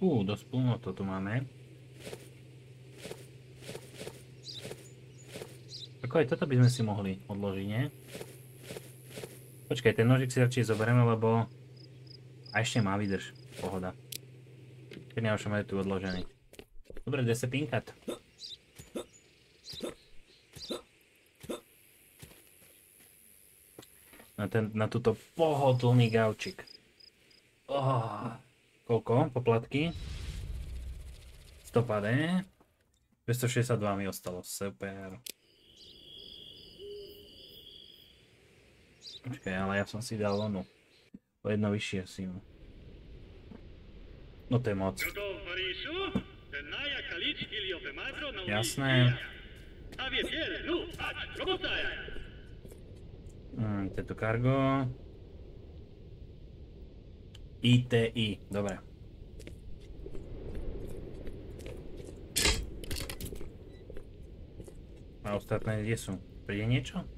Uuu, uh, dosť plno to tu máme. Ako aj toto by sme si mohli odložiť, nie? Počkaj, ten nožik si radšej zoberieme, lebo... A ešte má vydrž. Pohoda. Keď nehošom je tu odložený. Dobre, kde sa pinkať? Na, ten, na túto pohodlný gaučik. Oh, koľko? Poplatky? 100 padé. 262 mi ostalo. Super. Počkaj, ale ja som si dal onu. O jedno vyššie si mu. No. no to je moc. Jasné. Hmm, to je. ITI, dobre. A ostatné kde sú? Príde niečo?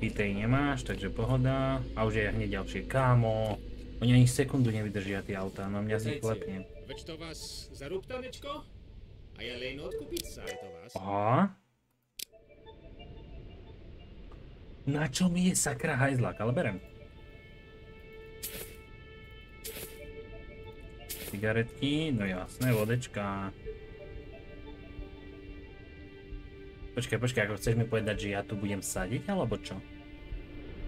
ITI nemáš, takže pohoda. A už je hneď ďalšie. Kámo, oni ani sekundu nevydržia tie autá, no mňa z nich klepne. Veď to vás tanečko? A ja len odkúpiť sa, je to vás. Aha. Na čo mi je sakra hajzlak, ale berem. Cigaretky, no jasné, vodečka. Počkaj, počkaj, ako chceš mi povedať, že ja tu budem sadiť, alebo čo?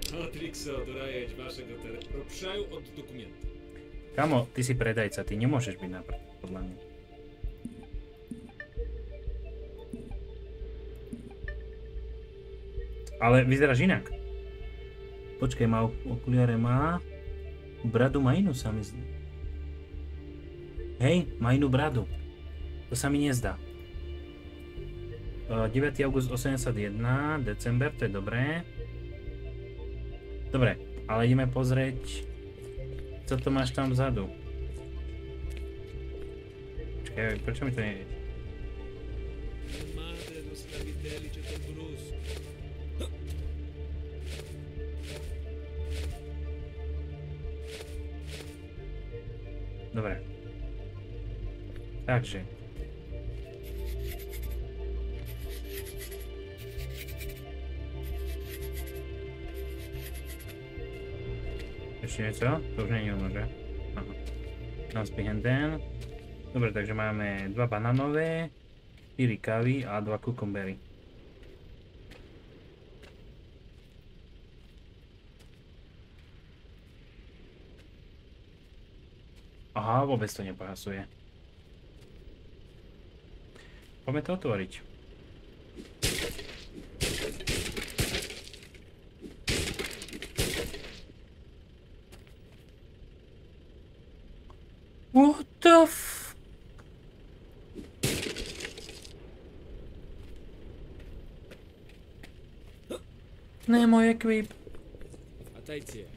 Patrik sa odorajeť vašego tere. Propšajú od dokumentu. Kamo, ty si predajca, ty nemôžeš byť napríklad, podľa mňa. Ale vyzeráš inak. Počkaj, má ok- okuliare, má... Bradu má inú sa mi zdá. Hej, má inú bradu. To sa mi nezdá. Uh, 9. august 81, december, to je dobré. Dobre, ale ideme pozrieť, co to máš tam vzadu. Počkaj, prečo mi to nie... Dobre. Takže. Ešte niečo? To už je ono, že? Aha. Nás ten. Dobre, takže máme dva bananové, 4 kavy a 2 kukumbery. Aha, vôbec to nepasuje. Poďme to otvoriť. Ne, môj equip. A tajcie.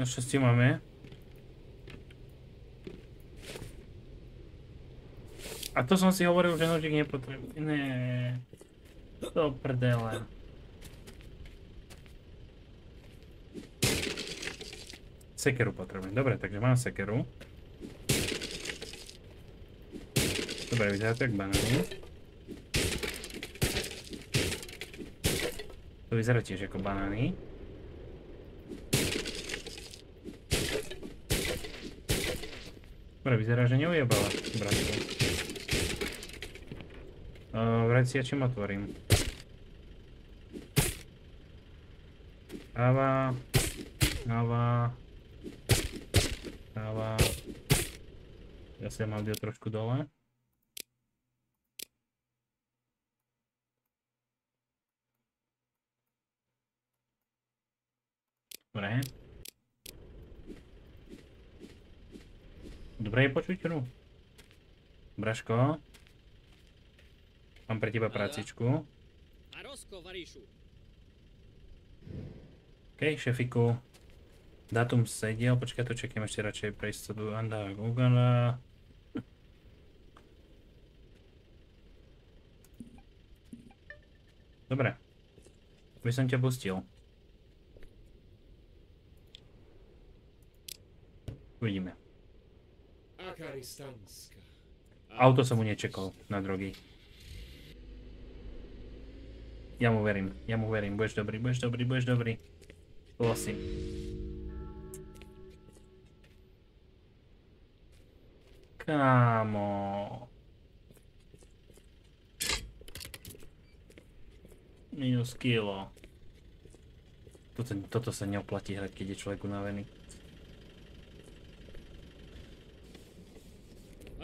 Našťastie máme. A to som si hovoril, že nožík nepotrebuje. Ne. To prdele. Sekeru potrebujem. Dobre, takže mám sekeru. Dobre, vyzerá to jak banány. To vyzerá tiež ako banány. Dobre, vyzerá, že neujebala, bratku. Uh, vrať si ja čím otvorím. Káva. Káva. Káva. Ja sa mám dio trošku dole. Dobre. Dobre je počuť hru. Braško. Mám pre teba prácičku. OK, šefiku. Dátum sediel, počkaj to čekám ešte radšej pre istotu. Anda, Uganda. Dobre. By som ťa pustil. Uvidíme. Auto som mu nečekal na drogy. Ja mu verím, ja mu verím, budeš dobrý, budeš dobrý, budeš dobrý. Prosím. Kámo. Minus kilo. Toto, toto sa neoplatí hrať, keď je človek unavený. Hľadajte. Y to je Y. Vráško. Atmatúro. Pane. Nie, že by ste vyzerali... Nie takto, ať zádom. Aj.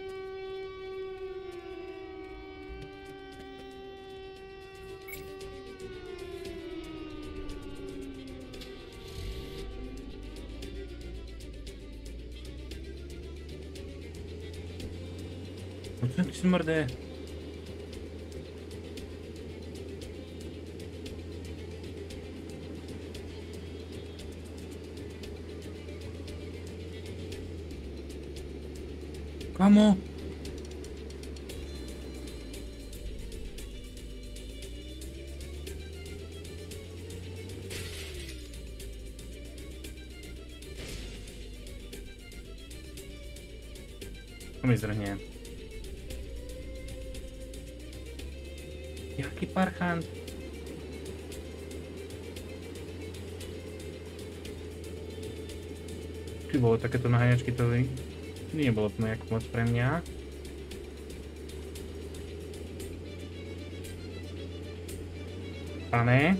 No co ty smrdé? Kamo? Takéto naháňačky to vy- nie bolo to nejak moc pre mňa. Ej,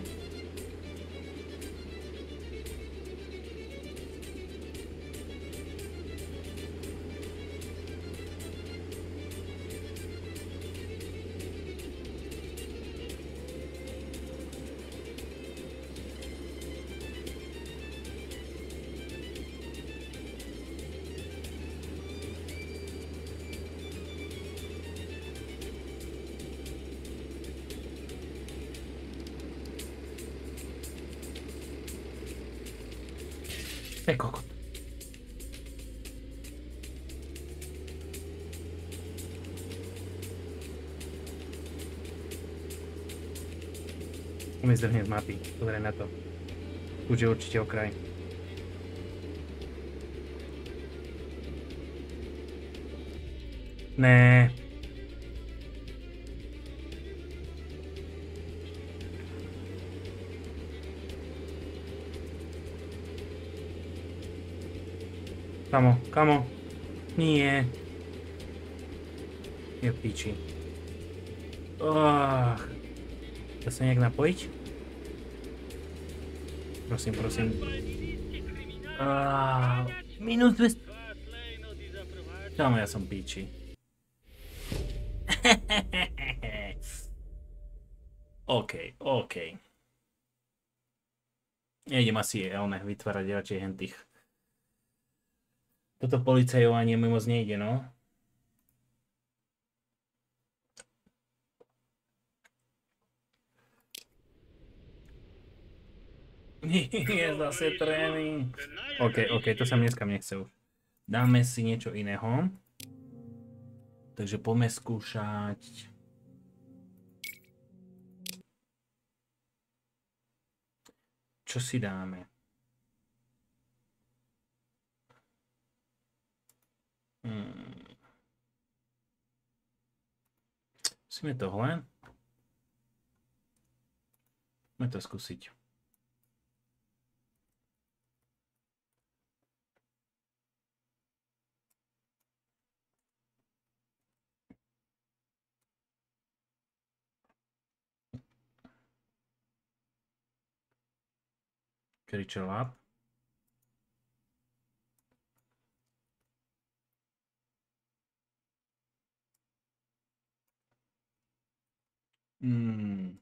Zdrhne z mapy, pozrieť na to. Už je určite okraj. Né. Kamo, kamo. Nie. Je piči. Oh. Dá sa nejak napojiť? Prosím, prosím. Ah, minus 200. Kamo, ja som píči. OK, OK. Nejdem asi one vytvárať radšej hentých. Toto policajovanie mi moc nejde, no. Nie, zase tréning. OK, OK, to sa mi dneska nechce už. Dáme si niečo iného. Takže poďme skúšať... Čo si dáme? Hmm. Musíme tohle. Poďme to skúsiť. Creature Lab. Hmm.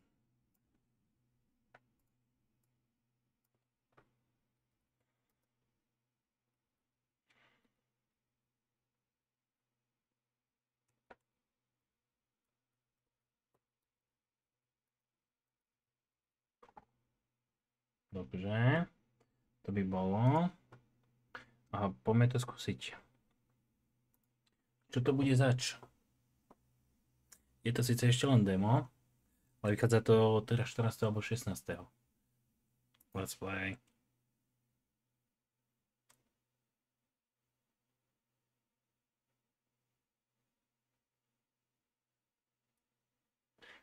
Dobre. To by bolo. A poďme to skúsiť. Čo to bude zač? Je to síce ešte len demo, ale vychádza to teda 14. alebo 16. Let's play.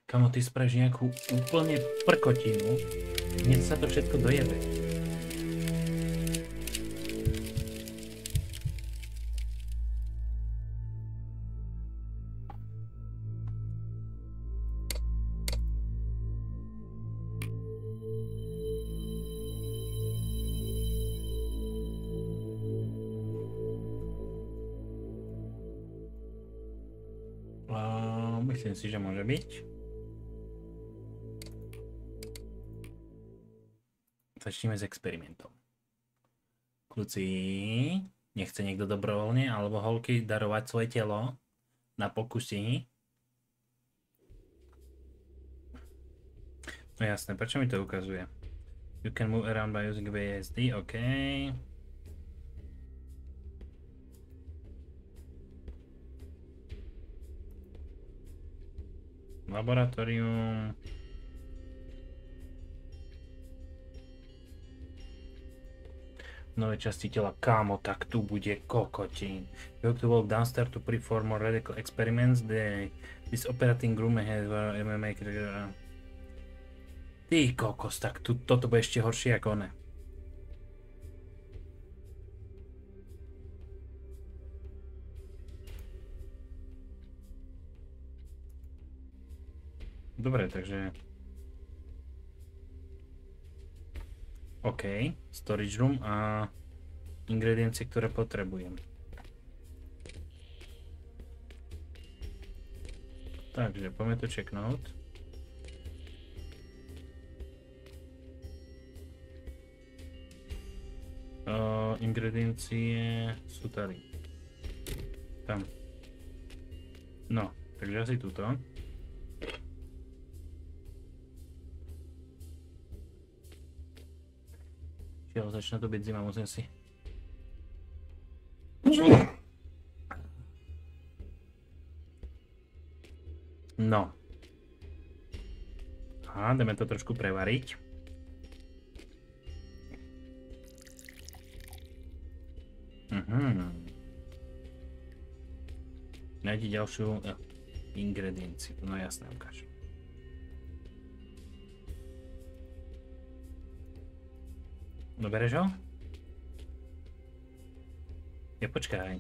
Kamo, ty spravíš nejakú úplne prkotinu, hneď sa to všetko dojebe. A myslím si, že Začneme s experimentom. Kľúci, nechce niekto dobrovoľne alebo holky darovať svoje telo na pokusy? No jasné, prečo mi to ukazuje? You can move around by using VSD, OK. Laboratórium. Nové časti tela, kámo, tak tu bude kokotín. You to walk downstairs to perform more radical experiments. The, this operating room has MMA... Ty kokos, tak tu, toto bude ešte horšie ako one. Dobre, takže... OK, storage room a ingrediencie, ktoré potrebujem. Takže, poďme to checknúť. Uh, ingrediencie sú tady. Tam. No, takže asi tuto. Jo, začne to být zima, musím si... No. A jdeme to trošku prevariť. Mhm. Najdi ďalšiu ja, ingredienciu. No jasné, ukáž. No bereš ho? Ja počkaj.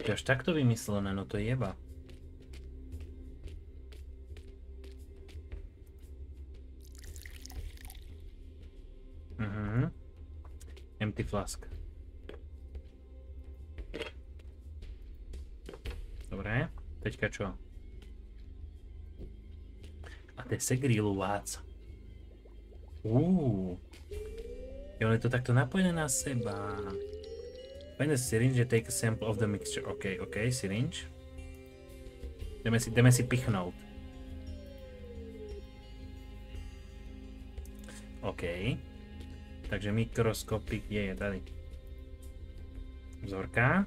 To je až takto vymyslené, no to je jeba. Mhm. Empty flask. Dobre, teďka čo? A to je segrilovac. Uuu. Jo, ale to takto napojené na seba. Find a syringe take a sample of the mixture. OK, OK, syringe. Jdeme si, jdeme si pichnout. OK. Takže mikroskopik, kde je tady? Vzorka.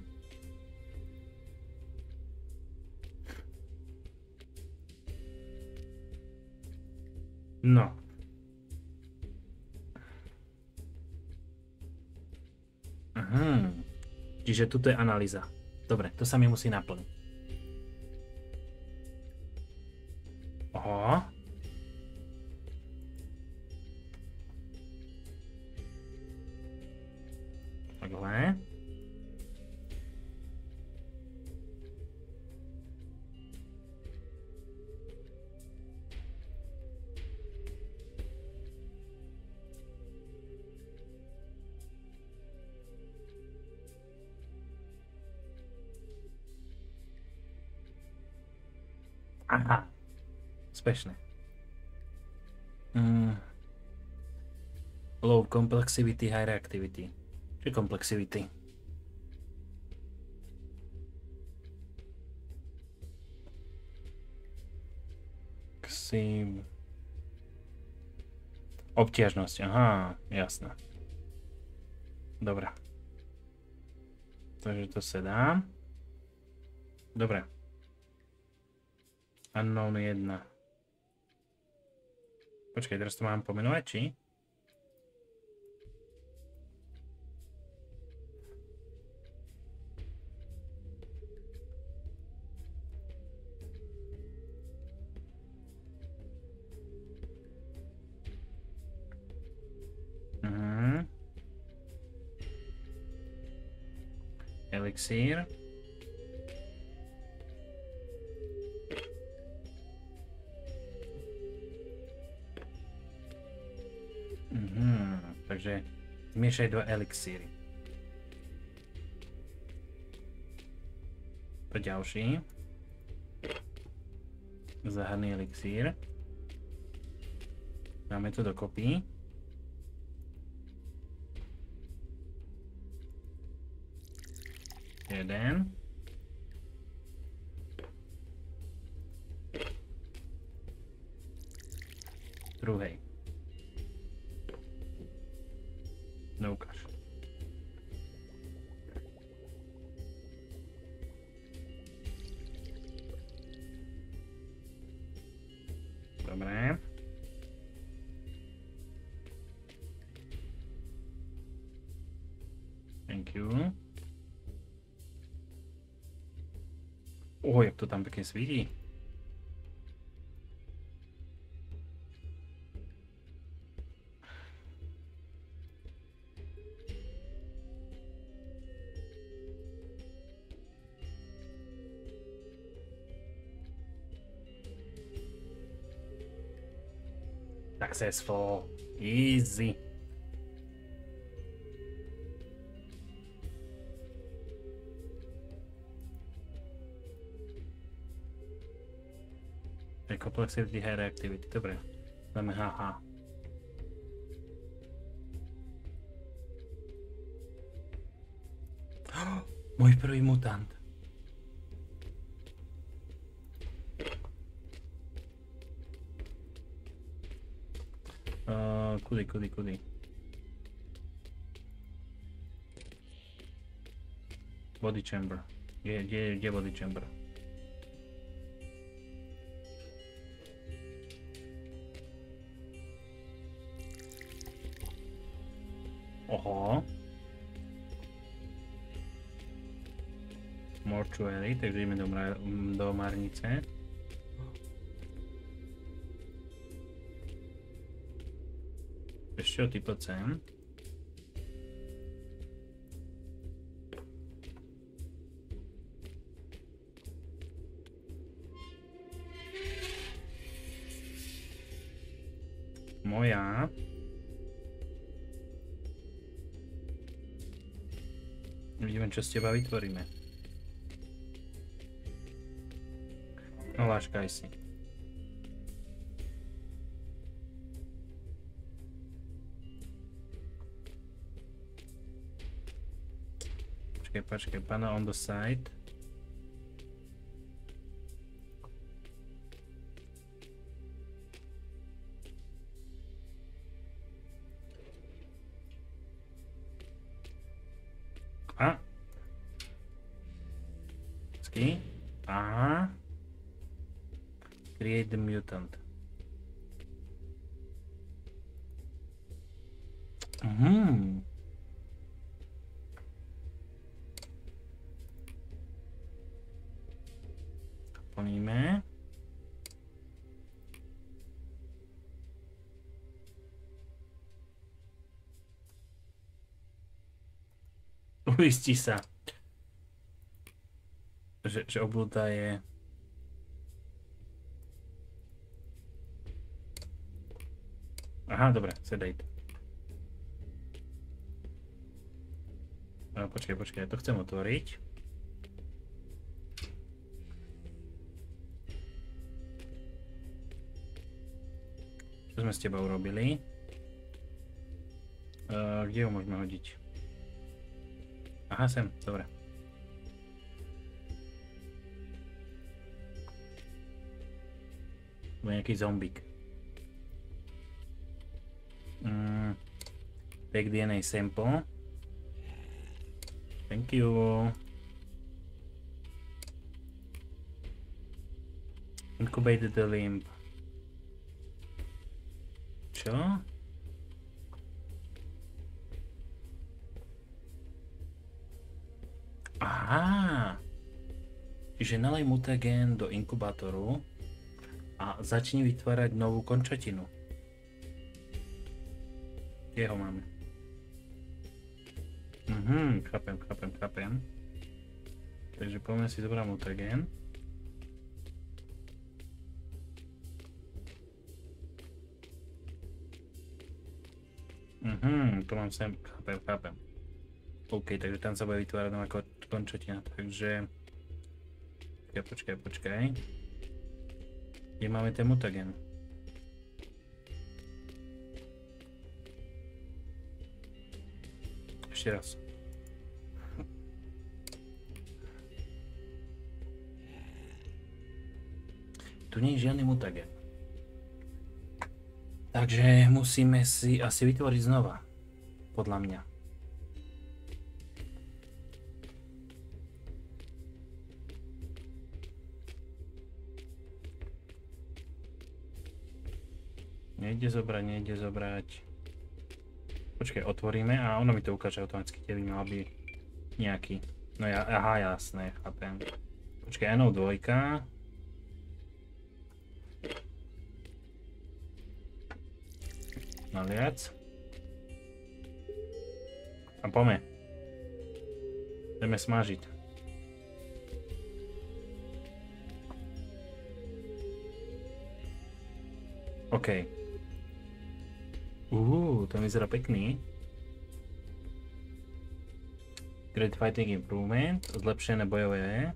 No. Čiže tuto je analýza. Dobre, to sa mi musí naplniť. Úspešné. Mm. Low complexity, high reactivity. Či complexity? Ksím. Obťažnosť, aha, jasné. Dobre. Takže to sa dá. Dobre. Unknown 1. Počkaj, teraz to mám pomenovať, či? Mhm. Zmiešaj dva elixíry. To ďalší. Zahrný elixír. Dáme to dokopy. Jeden. Druhej. O, jak to tam pekne svíti. Successful. Easy. Complexity high reactivity, dobre. Dáme HH. Môj prvý mutant. Uh, kudy, kudy, kudy. Body chamber. Kde, kde, kde body chamber? Takže ideme do, do Marnice. Ešte o typo sem. Moja. Vidíme, čo z teba vytvoríme. guys think? Poczekaj, poczekaj, on the side. Ah. Ski. Ah. Create the mutant. Mhm. Plníme. Uistí sa. Že, že Aha, dobre, sedajte. A, počkaj, počkaj, ja to chcem otvoriť. Čo sme s teba urobili? Uh, kde ho môžeme hodiť? Aha, sem, dobre. To je nejaký zombík. Take DNA sample. Thank you. Incubate the limb. Čo? Aha. Čiže nalej mutagen do inkubátoru a začni vytvárať novú končatinu. Kde ho máme? Mhm, chápem, chápem, chápem. Takže poďme si zobrať mutagen. Mhm, to mám sem, chápem, chápem. OK, takže tam sa bude vytvárať nová ko- končatina, takže... Počkaj, počkaj, počkaj. Kde máme ten mutagen? Ešte raz. Tu nie je žiadny mutagen. Takže musíme si asi vytvoriť znova. Podľa mňa. Nejde zobrať, nejde zobrať. Počkaj, otvoríme a ono mi to ukáže automaticky, kde by mal byť nejaký. No ja, aha, jasné, chápem. Počkaj, NO2. Naliac. A pome. Ideme smažiť. OK. Uhu, to vyzerá pekný. Great Fighting Improvement, zlepšené bojové.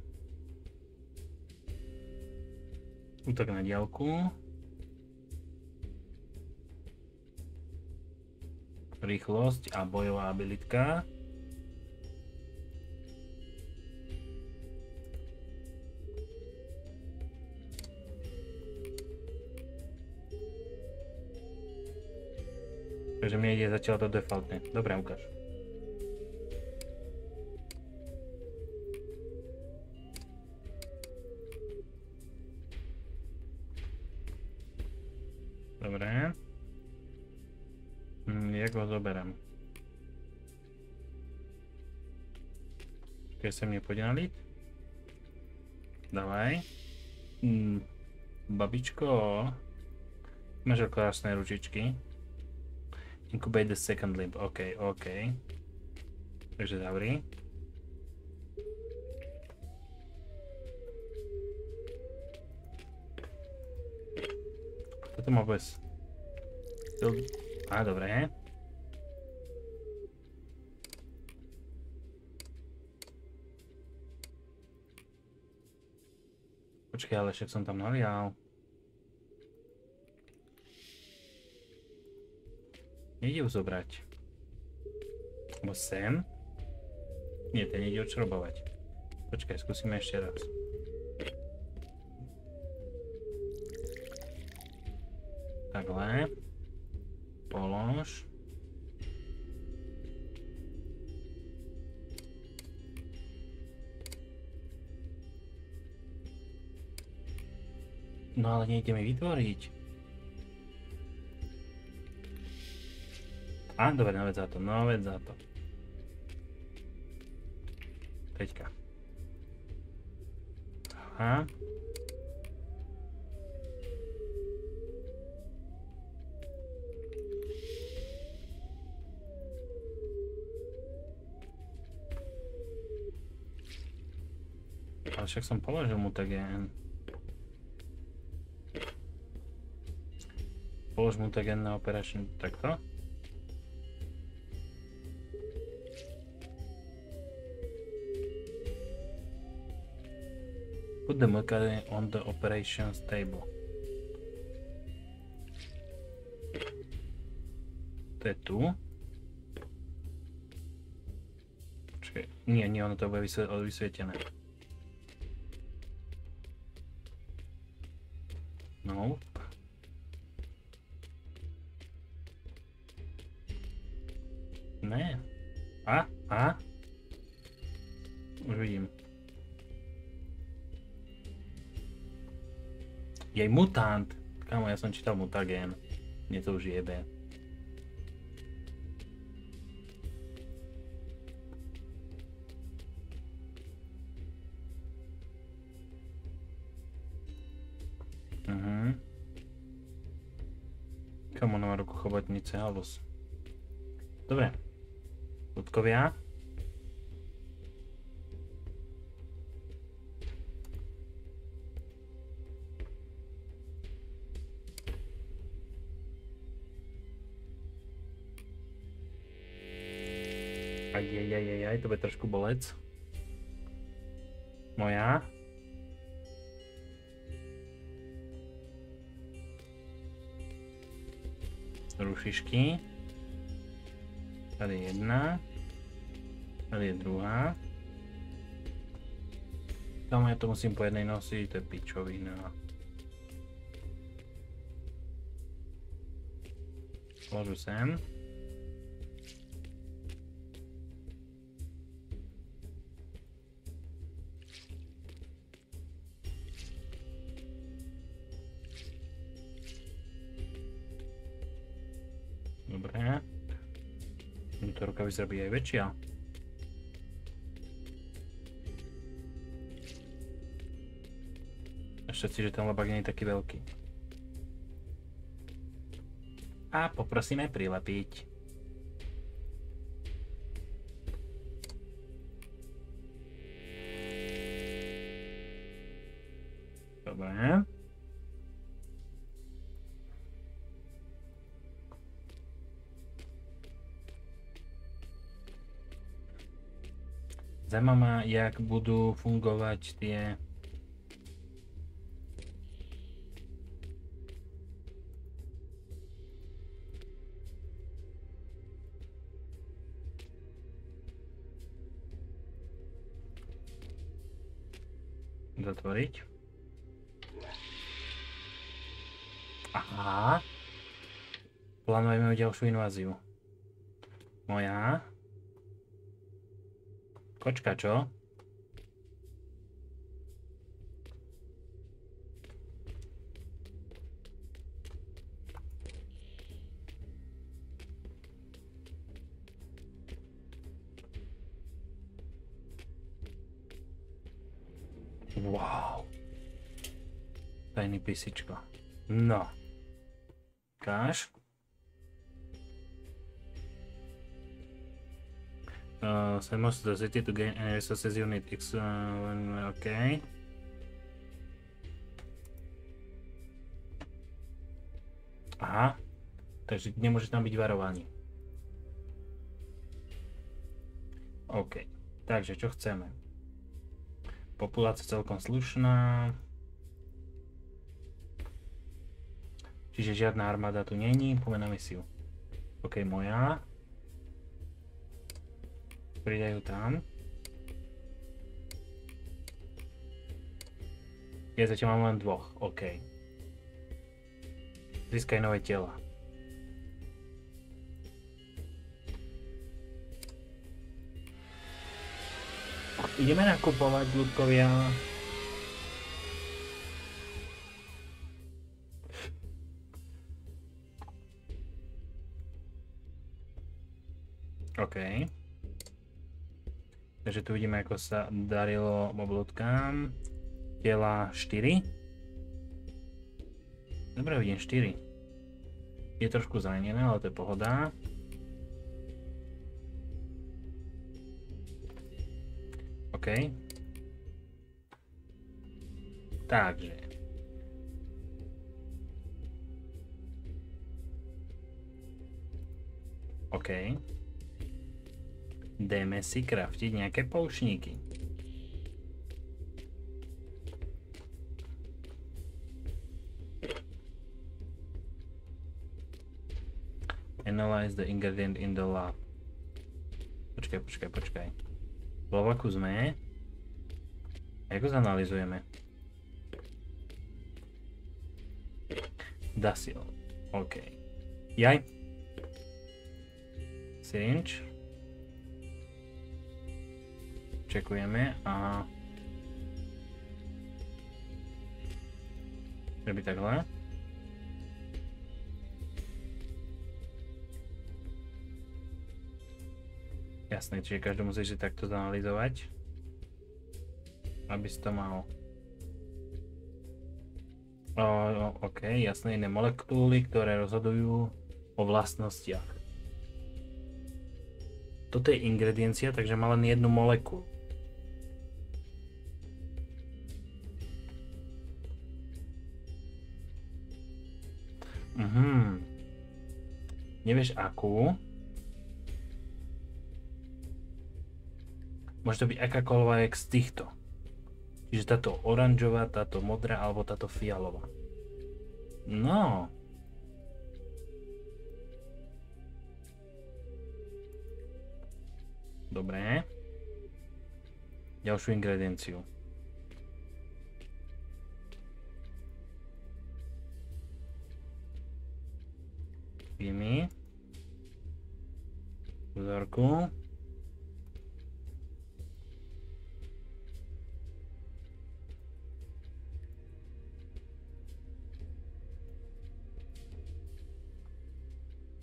Útok na diálku. Rýchlosť a bojová abilitka. Takže mi ide zatiaľ to defaultne. Dobre, ukáž. Dobre. Hm, jak ho zoberiem? Keď sa mne poď naliť. Dávaj. Hm, babičko. Máš krásne ručičky. Incubate the second limb. OK, OK. Takže zavri. Toto má bez... Á, dobre. Počkaj, ale však som tam nalial. Nejde ju zobrať. Lebo sem. Nie, ten nejde odšrobovať. Počkaj, skúsime ešte raz. Takhle. Polož. No ale nejde mi vytvoriť. A, dobre, veď za to, veď za to. Peťka. Aha. Ale však som položil mutagen. Polož mutagen na operačný takto. The mutagen on the operations table. To je tu. Počkej, nie, nie, ono to bude vysvietené. Jej mutant. Kámo, ja som čítal mutagen. Mne to už jebe. Mhm. Kamo má ruku chobotnice, halus. Dobre. Ľudkovia. Ajajajajaj, to bude trošku bolec. Moja. Rušišky. Tady je jedna. Tady je druhá. Tam ja to musím po jednej nosiť, to je pičovina. Položu sem. Vyzerá byť aj väčšia. Šťastie, že ten lebak nie je taký veľký. A poprosíme prilepiť. Zaujíma ma, jak budú fungovať tie zatvoriť. Aha. Plánujeme ďalšiu inváziu. Moja. Kočka, čo? Wow. Tajný písičko. No. Káš. Uh, to the city to gain any resources you need. X, uh, when- okay. Aha. Takže nemôže tam byť varovanie. OK. Takže čo chceme? Populácia celkom slušná. Čiže žiadna armáda tu není, poďme na misiu. OK, moja pridajú tam. Ja zatiaľ mám len dvoch, OK. Získaj nové tela. Ideme nakupovať, ľudkovia. OK. Takže tu vidíme, ako sa darilo moblúdkám. Tela 4. Dobre, vidím 4. Je trošku zranené, ale to je pohoda. OK. Takže. OK. Jdeme si kraftiť nejaké poučníky. Analyze the ingredient in the lab. Počkaj, počkaj, počkaj. V lavaku sme. Ako zanalizujeme? Dasil. OK. Jaj. Syringe. Čekujeme a... Robí takhle. Jasné, čiže každý musí si takto zanalizovať. Aby si to mal. O, o, OK, jasné, iné molekuly, ktoré rozhodujú o vlastnostiach. Toto je ingrediencia, takže má len jednu molekulu. Nevieš akú? Môže to byť akákoľvek z týchto. Čiže táto oranžová, táto modrá alebo táto fialová. No. Dobre. Ďalšiu ingredienciu. Vimy. Vzorku.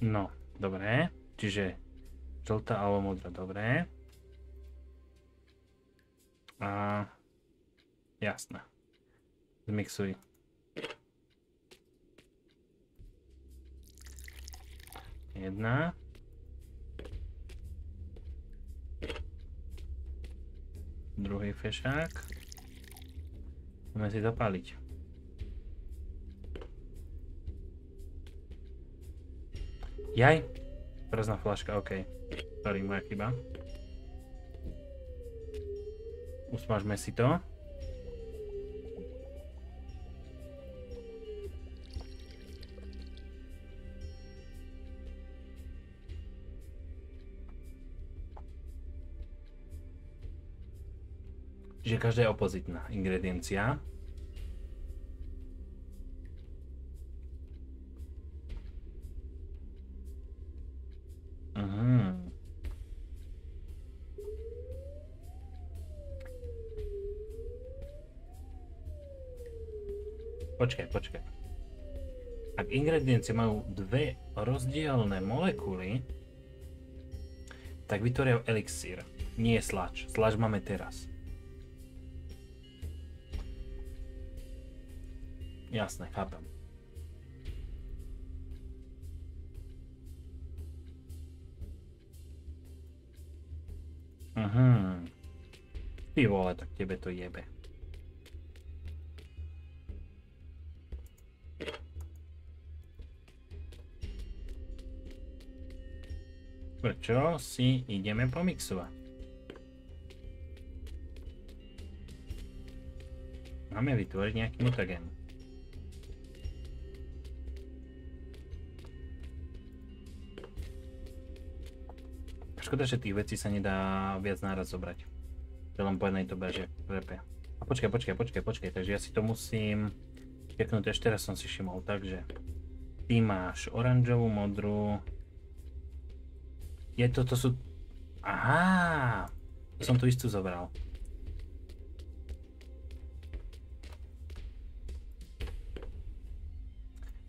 No, dobre. Čiže žltá alebo modrá, dobre. A jasné. Zmixuj. Jedna. Druhý fešák. Ideme si zapáliť. Jaj, prázdna flaška, OK. Sorry, moja chyba. Usmažme si to. Čiže každá je opozitná ingrediencia. Mhm. Počkaj, počkaj. Ak ingrediencie majú dve rozdielne molekuly, tak vytvoria elixír. Nie slač. Slač máme teraz. Jasné, chápem. Mhm. Ty vole, tak tebe to jebe. Prečo si ideme pomixovať? Máme vytvoriť nejaký mutagen. Škoda, že tých vecí sa nedá viac náraz zobrať. To len po jednej to beže repe. A počkaj, počkaj, počkaj, počkaj, takže ja si to musím čeknúť, ešte raz som si všimol, takže ty máš oranžovú, modrú, je to, to sú, aha, som tu istú zobral.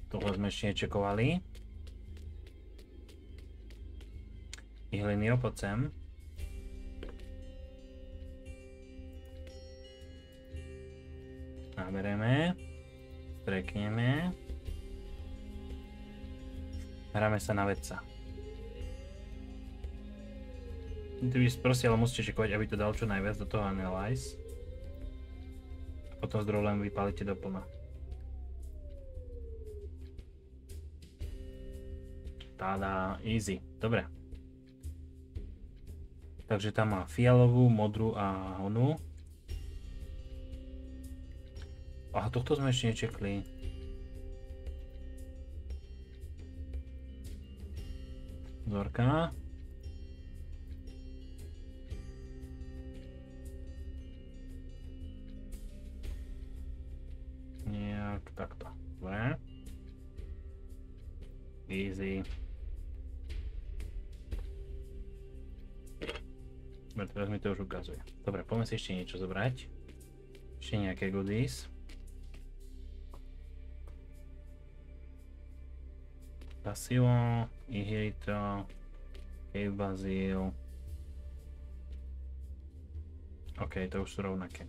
Tohle sme ešte nečekovali. Ihlinio, poď sem. Naberieme. Strekneme. Hráme sa na vedca. Ty by proste, ale musíte čekovať, aby to dal čo najviac do toho Analyze. A potom z len vypálite doplno. Tada, easy. Dobre. Takže tam má fialovú, modrú a onú. Aha, tohto sme ešte nečekli. Zorka. Nejak takto. Dobre. Easy. Dobre, mi to už ukazuje. Dobre, poďme si ešte niečo zobrať. Ešte nejaké goodies. Pasivo, Ihirito, Cave Basil. OK, to už sú rovnaké.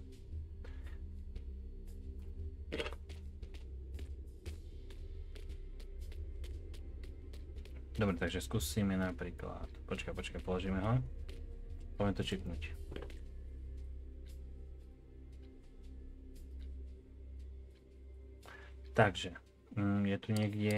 Dobre, takže skúsime napríklad... Počkaj, počkaj, položíme ho. Poďme to čipnúť. Takže, mm, je tu niekde...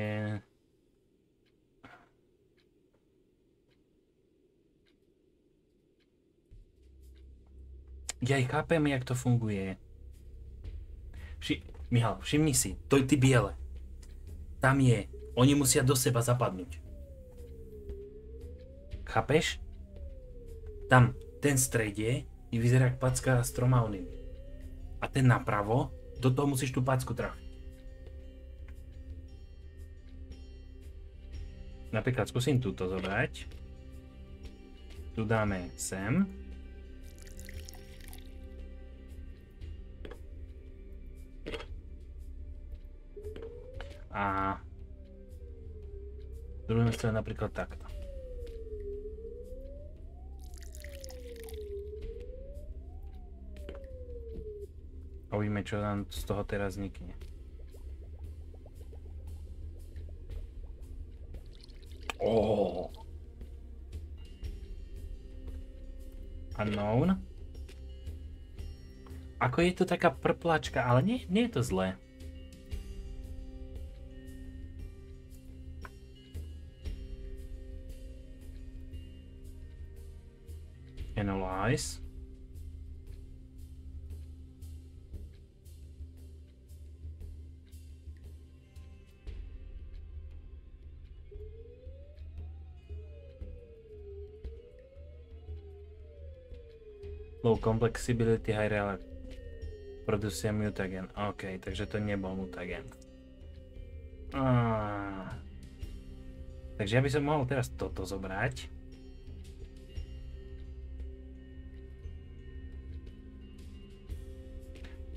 Ja ich chápem, jak to funguje. Vši... Michal, všimni si, to je ty biele. Tam je. Oni musia do seba zapadnúť. Chápeš? Tam, ten strede, vyzerá jak packa s troma onými. A ten napravo, do toho musíš tú packu trafiť. Napríklad skúsim túto zobrať. Tu dáme sem. A druhé strane napríklad takto. A uvidíme, čo nám z toho teraz vznikne. Oh. Unknown. Ako je to taká prplačka, ale nie, nie je to zlé. Analyze. Low complexity, high real producia mutagen. OK, takže to nebol mutagen. Ah. Takže ja by som mohol teraz toto zobrať.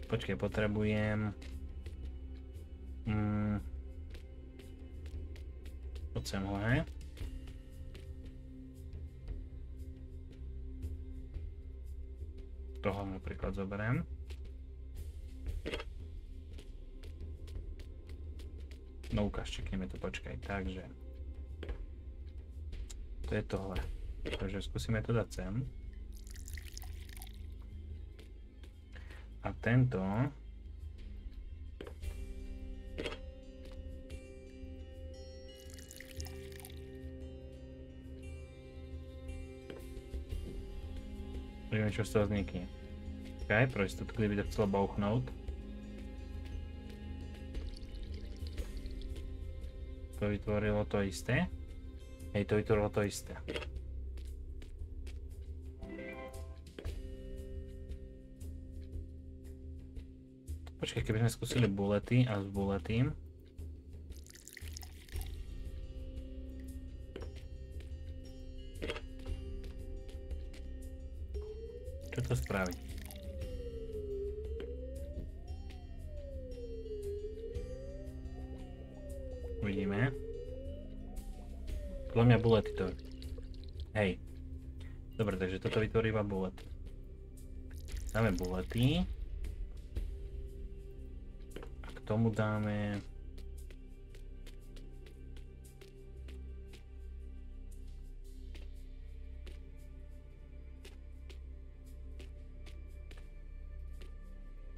Počkej, potrebujem... Mm. Poď sem ho, toho napríklad zoberiem. No ukáž, čekneme to, počkaj, takže. To je tohle. Takže skúsime to dať sem. A tento Uvidíme, čo z toho vznikne. Ok, pro istotu, kdyby to chcelo bouchnout. To vytvorilo to isté. Hej, to vytvorilo to isté. Počkaj, keby sme skúsili bulety a s buletým. Spraviť. Uvidíme. Podľa mňa bulety to Hej. Dobre, takže toto vytvorí iba bullet. Dáme bullety. A k tomu dáme...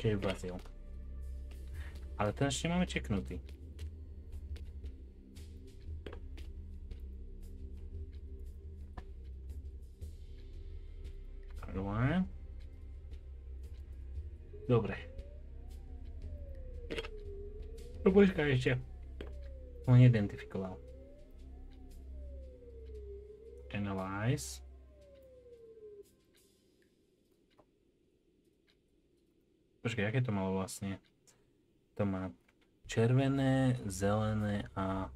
Cave Basil. Ale ten ešte máme čeknutý. Dobre. Dobre. No počkaj ešte. On neidentifikoval. Analyze. Počkaj, aké to malo vlastne? To má červené, zelené a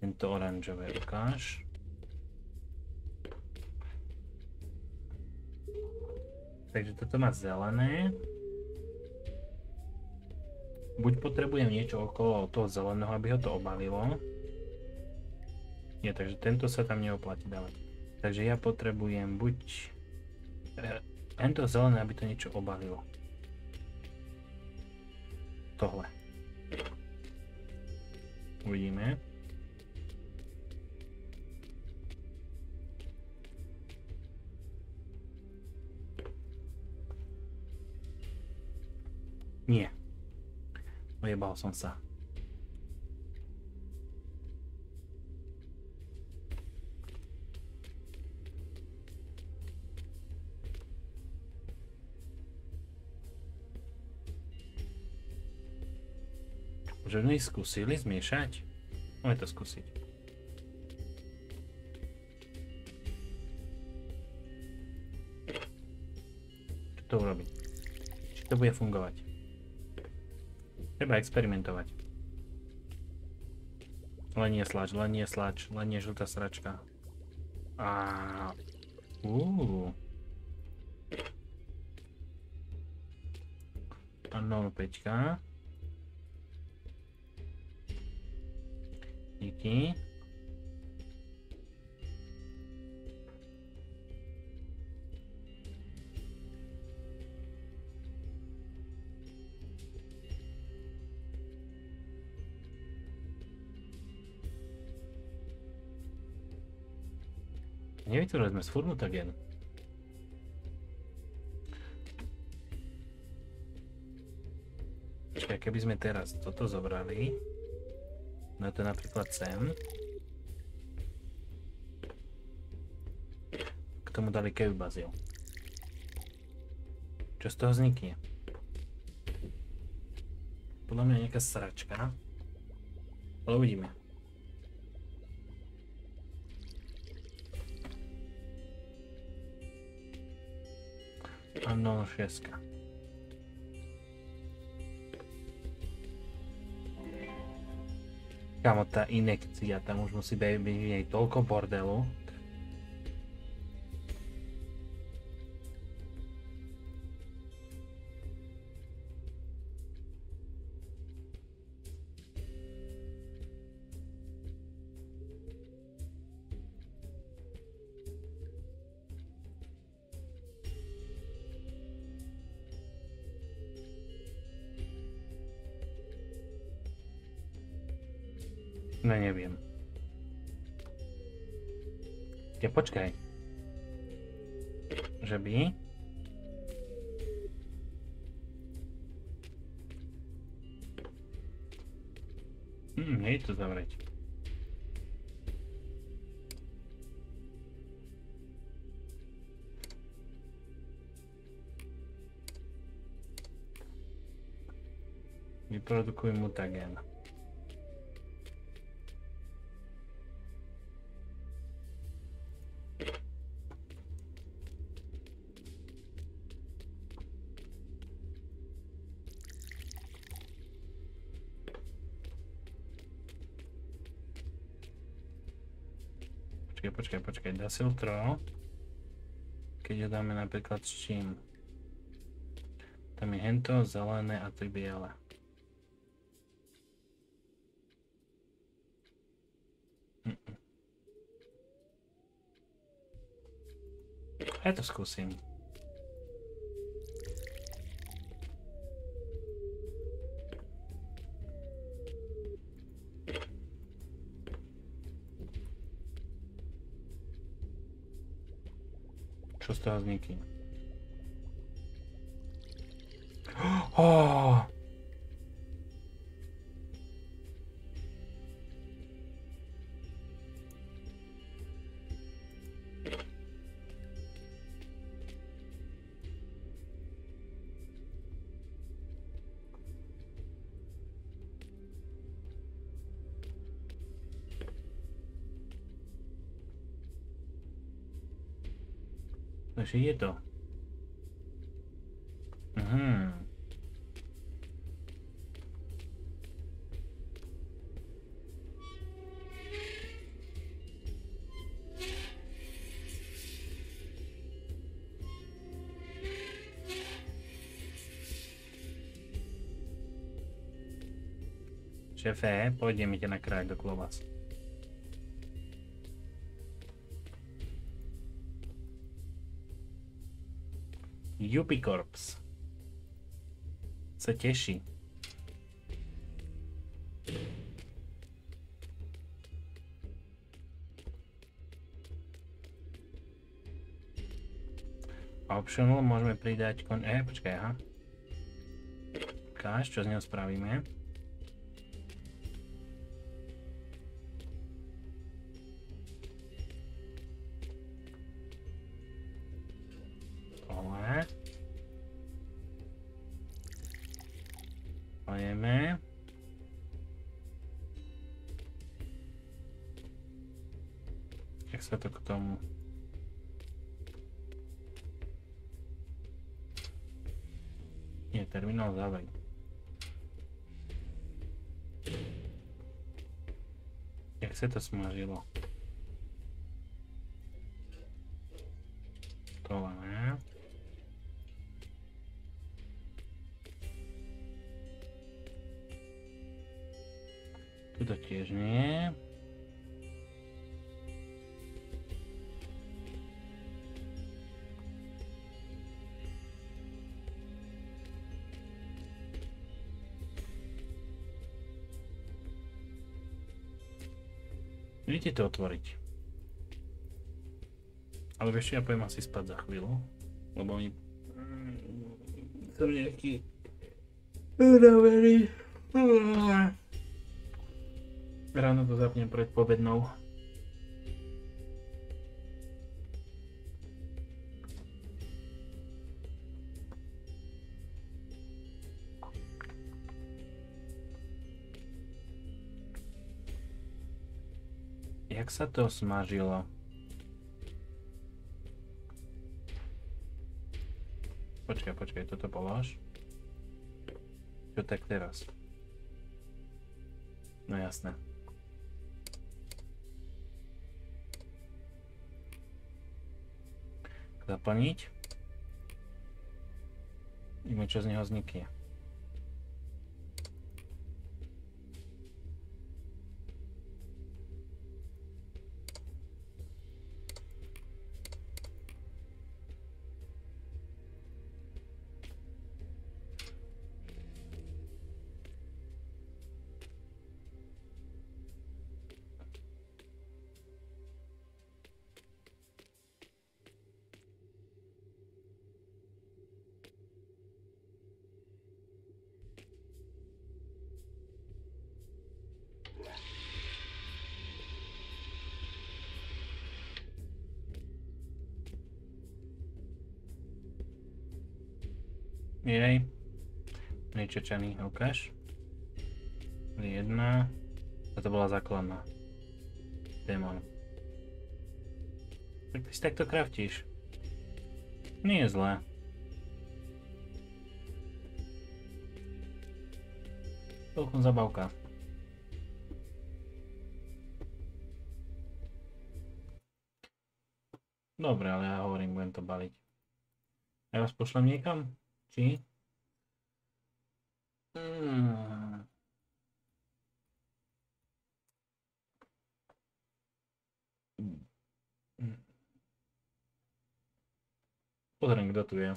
tento oranžové. Ukáž. Takže toto má zelené. Buď potrebujem niečo okolo toho zeleného, aby ho to obavilo. Nie, takže tento sa tam neoplatí dávať. Takže ja potrebujem buď eh, tento zelené, aby to niečo obavilo. Tohle. Uvidíme. Nie. Ojebal som sa. ženy skúsili zmiešať? Poďme to skúsiť. Čo to urobí? Či to bude fungovať? Treba experimentovať. Len nie slač, len nie sláč, len nie žltá sračka. A... Uuu. Unknown 5. aqui. Nevytvorili sme sfurmu tak keby sme teraz toto zobrali, no to napríklad sem, k tomu dali Cave Basil. Čo z toho vznikne? Podľa mňa nejaká sračka. Ale uvidíme. Ano, šestka. Kámo, tá inekcia, tam už musí byť v nej toľko bordelu. Ja počkaj. Že by? Hm, nie to zavrieť. Vyprodukuj mutagen. Počkaj, dá filtro. Keď ho dáme napríklad s čím? Tam je hento, zelené a to biele. Mm. Ja to skúsim. Čo z toho vznikne? Oh! Takže je to. Mhm. Šéfe, pôjdem ide na kraj do klobas. Jupikorps. Sa teší. Optional môžeme pridať kon... E, počkaj, aha. Káš, čo z neho spravíme? Jak sa Vidíte to otvoriť. Ale vieš ja poviem asi spať za chvíľu. Lebo mi... Som nejaký... Unavený. Ráno to zapnem pred pobednou. Jak sa to smažilo? Počkaj, počkaj, toto polož. Čo tak teraz? No jasné. Zaplniť. Ideme, čo z neho vznikne. Nečečaný, ukáž. Jedna. A to bola základná. Démon. Tak ty si takto kraftíš. Nie je zlé. Celkom zabavka. Dobre, ale ja hovorím, budem to baliť. Ja vás pošlem niekam? Či? Pozriem, kto tu je.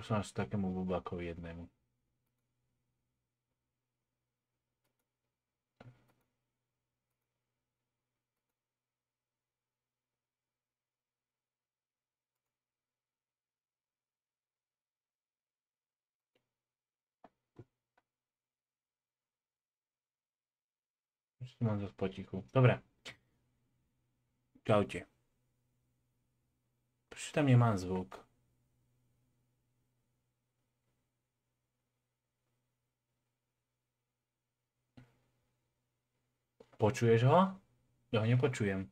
Prosím vás, takému bubákovi jednému. Ešte mám dosť potichu. Dobre. Čaute. Prečo tam nemám zvuk? Počuješ ho? Ja ho nepočujem.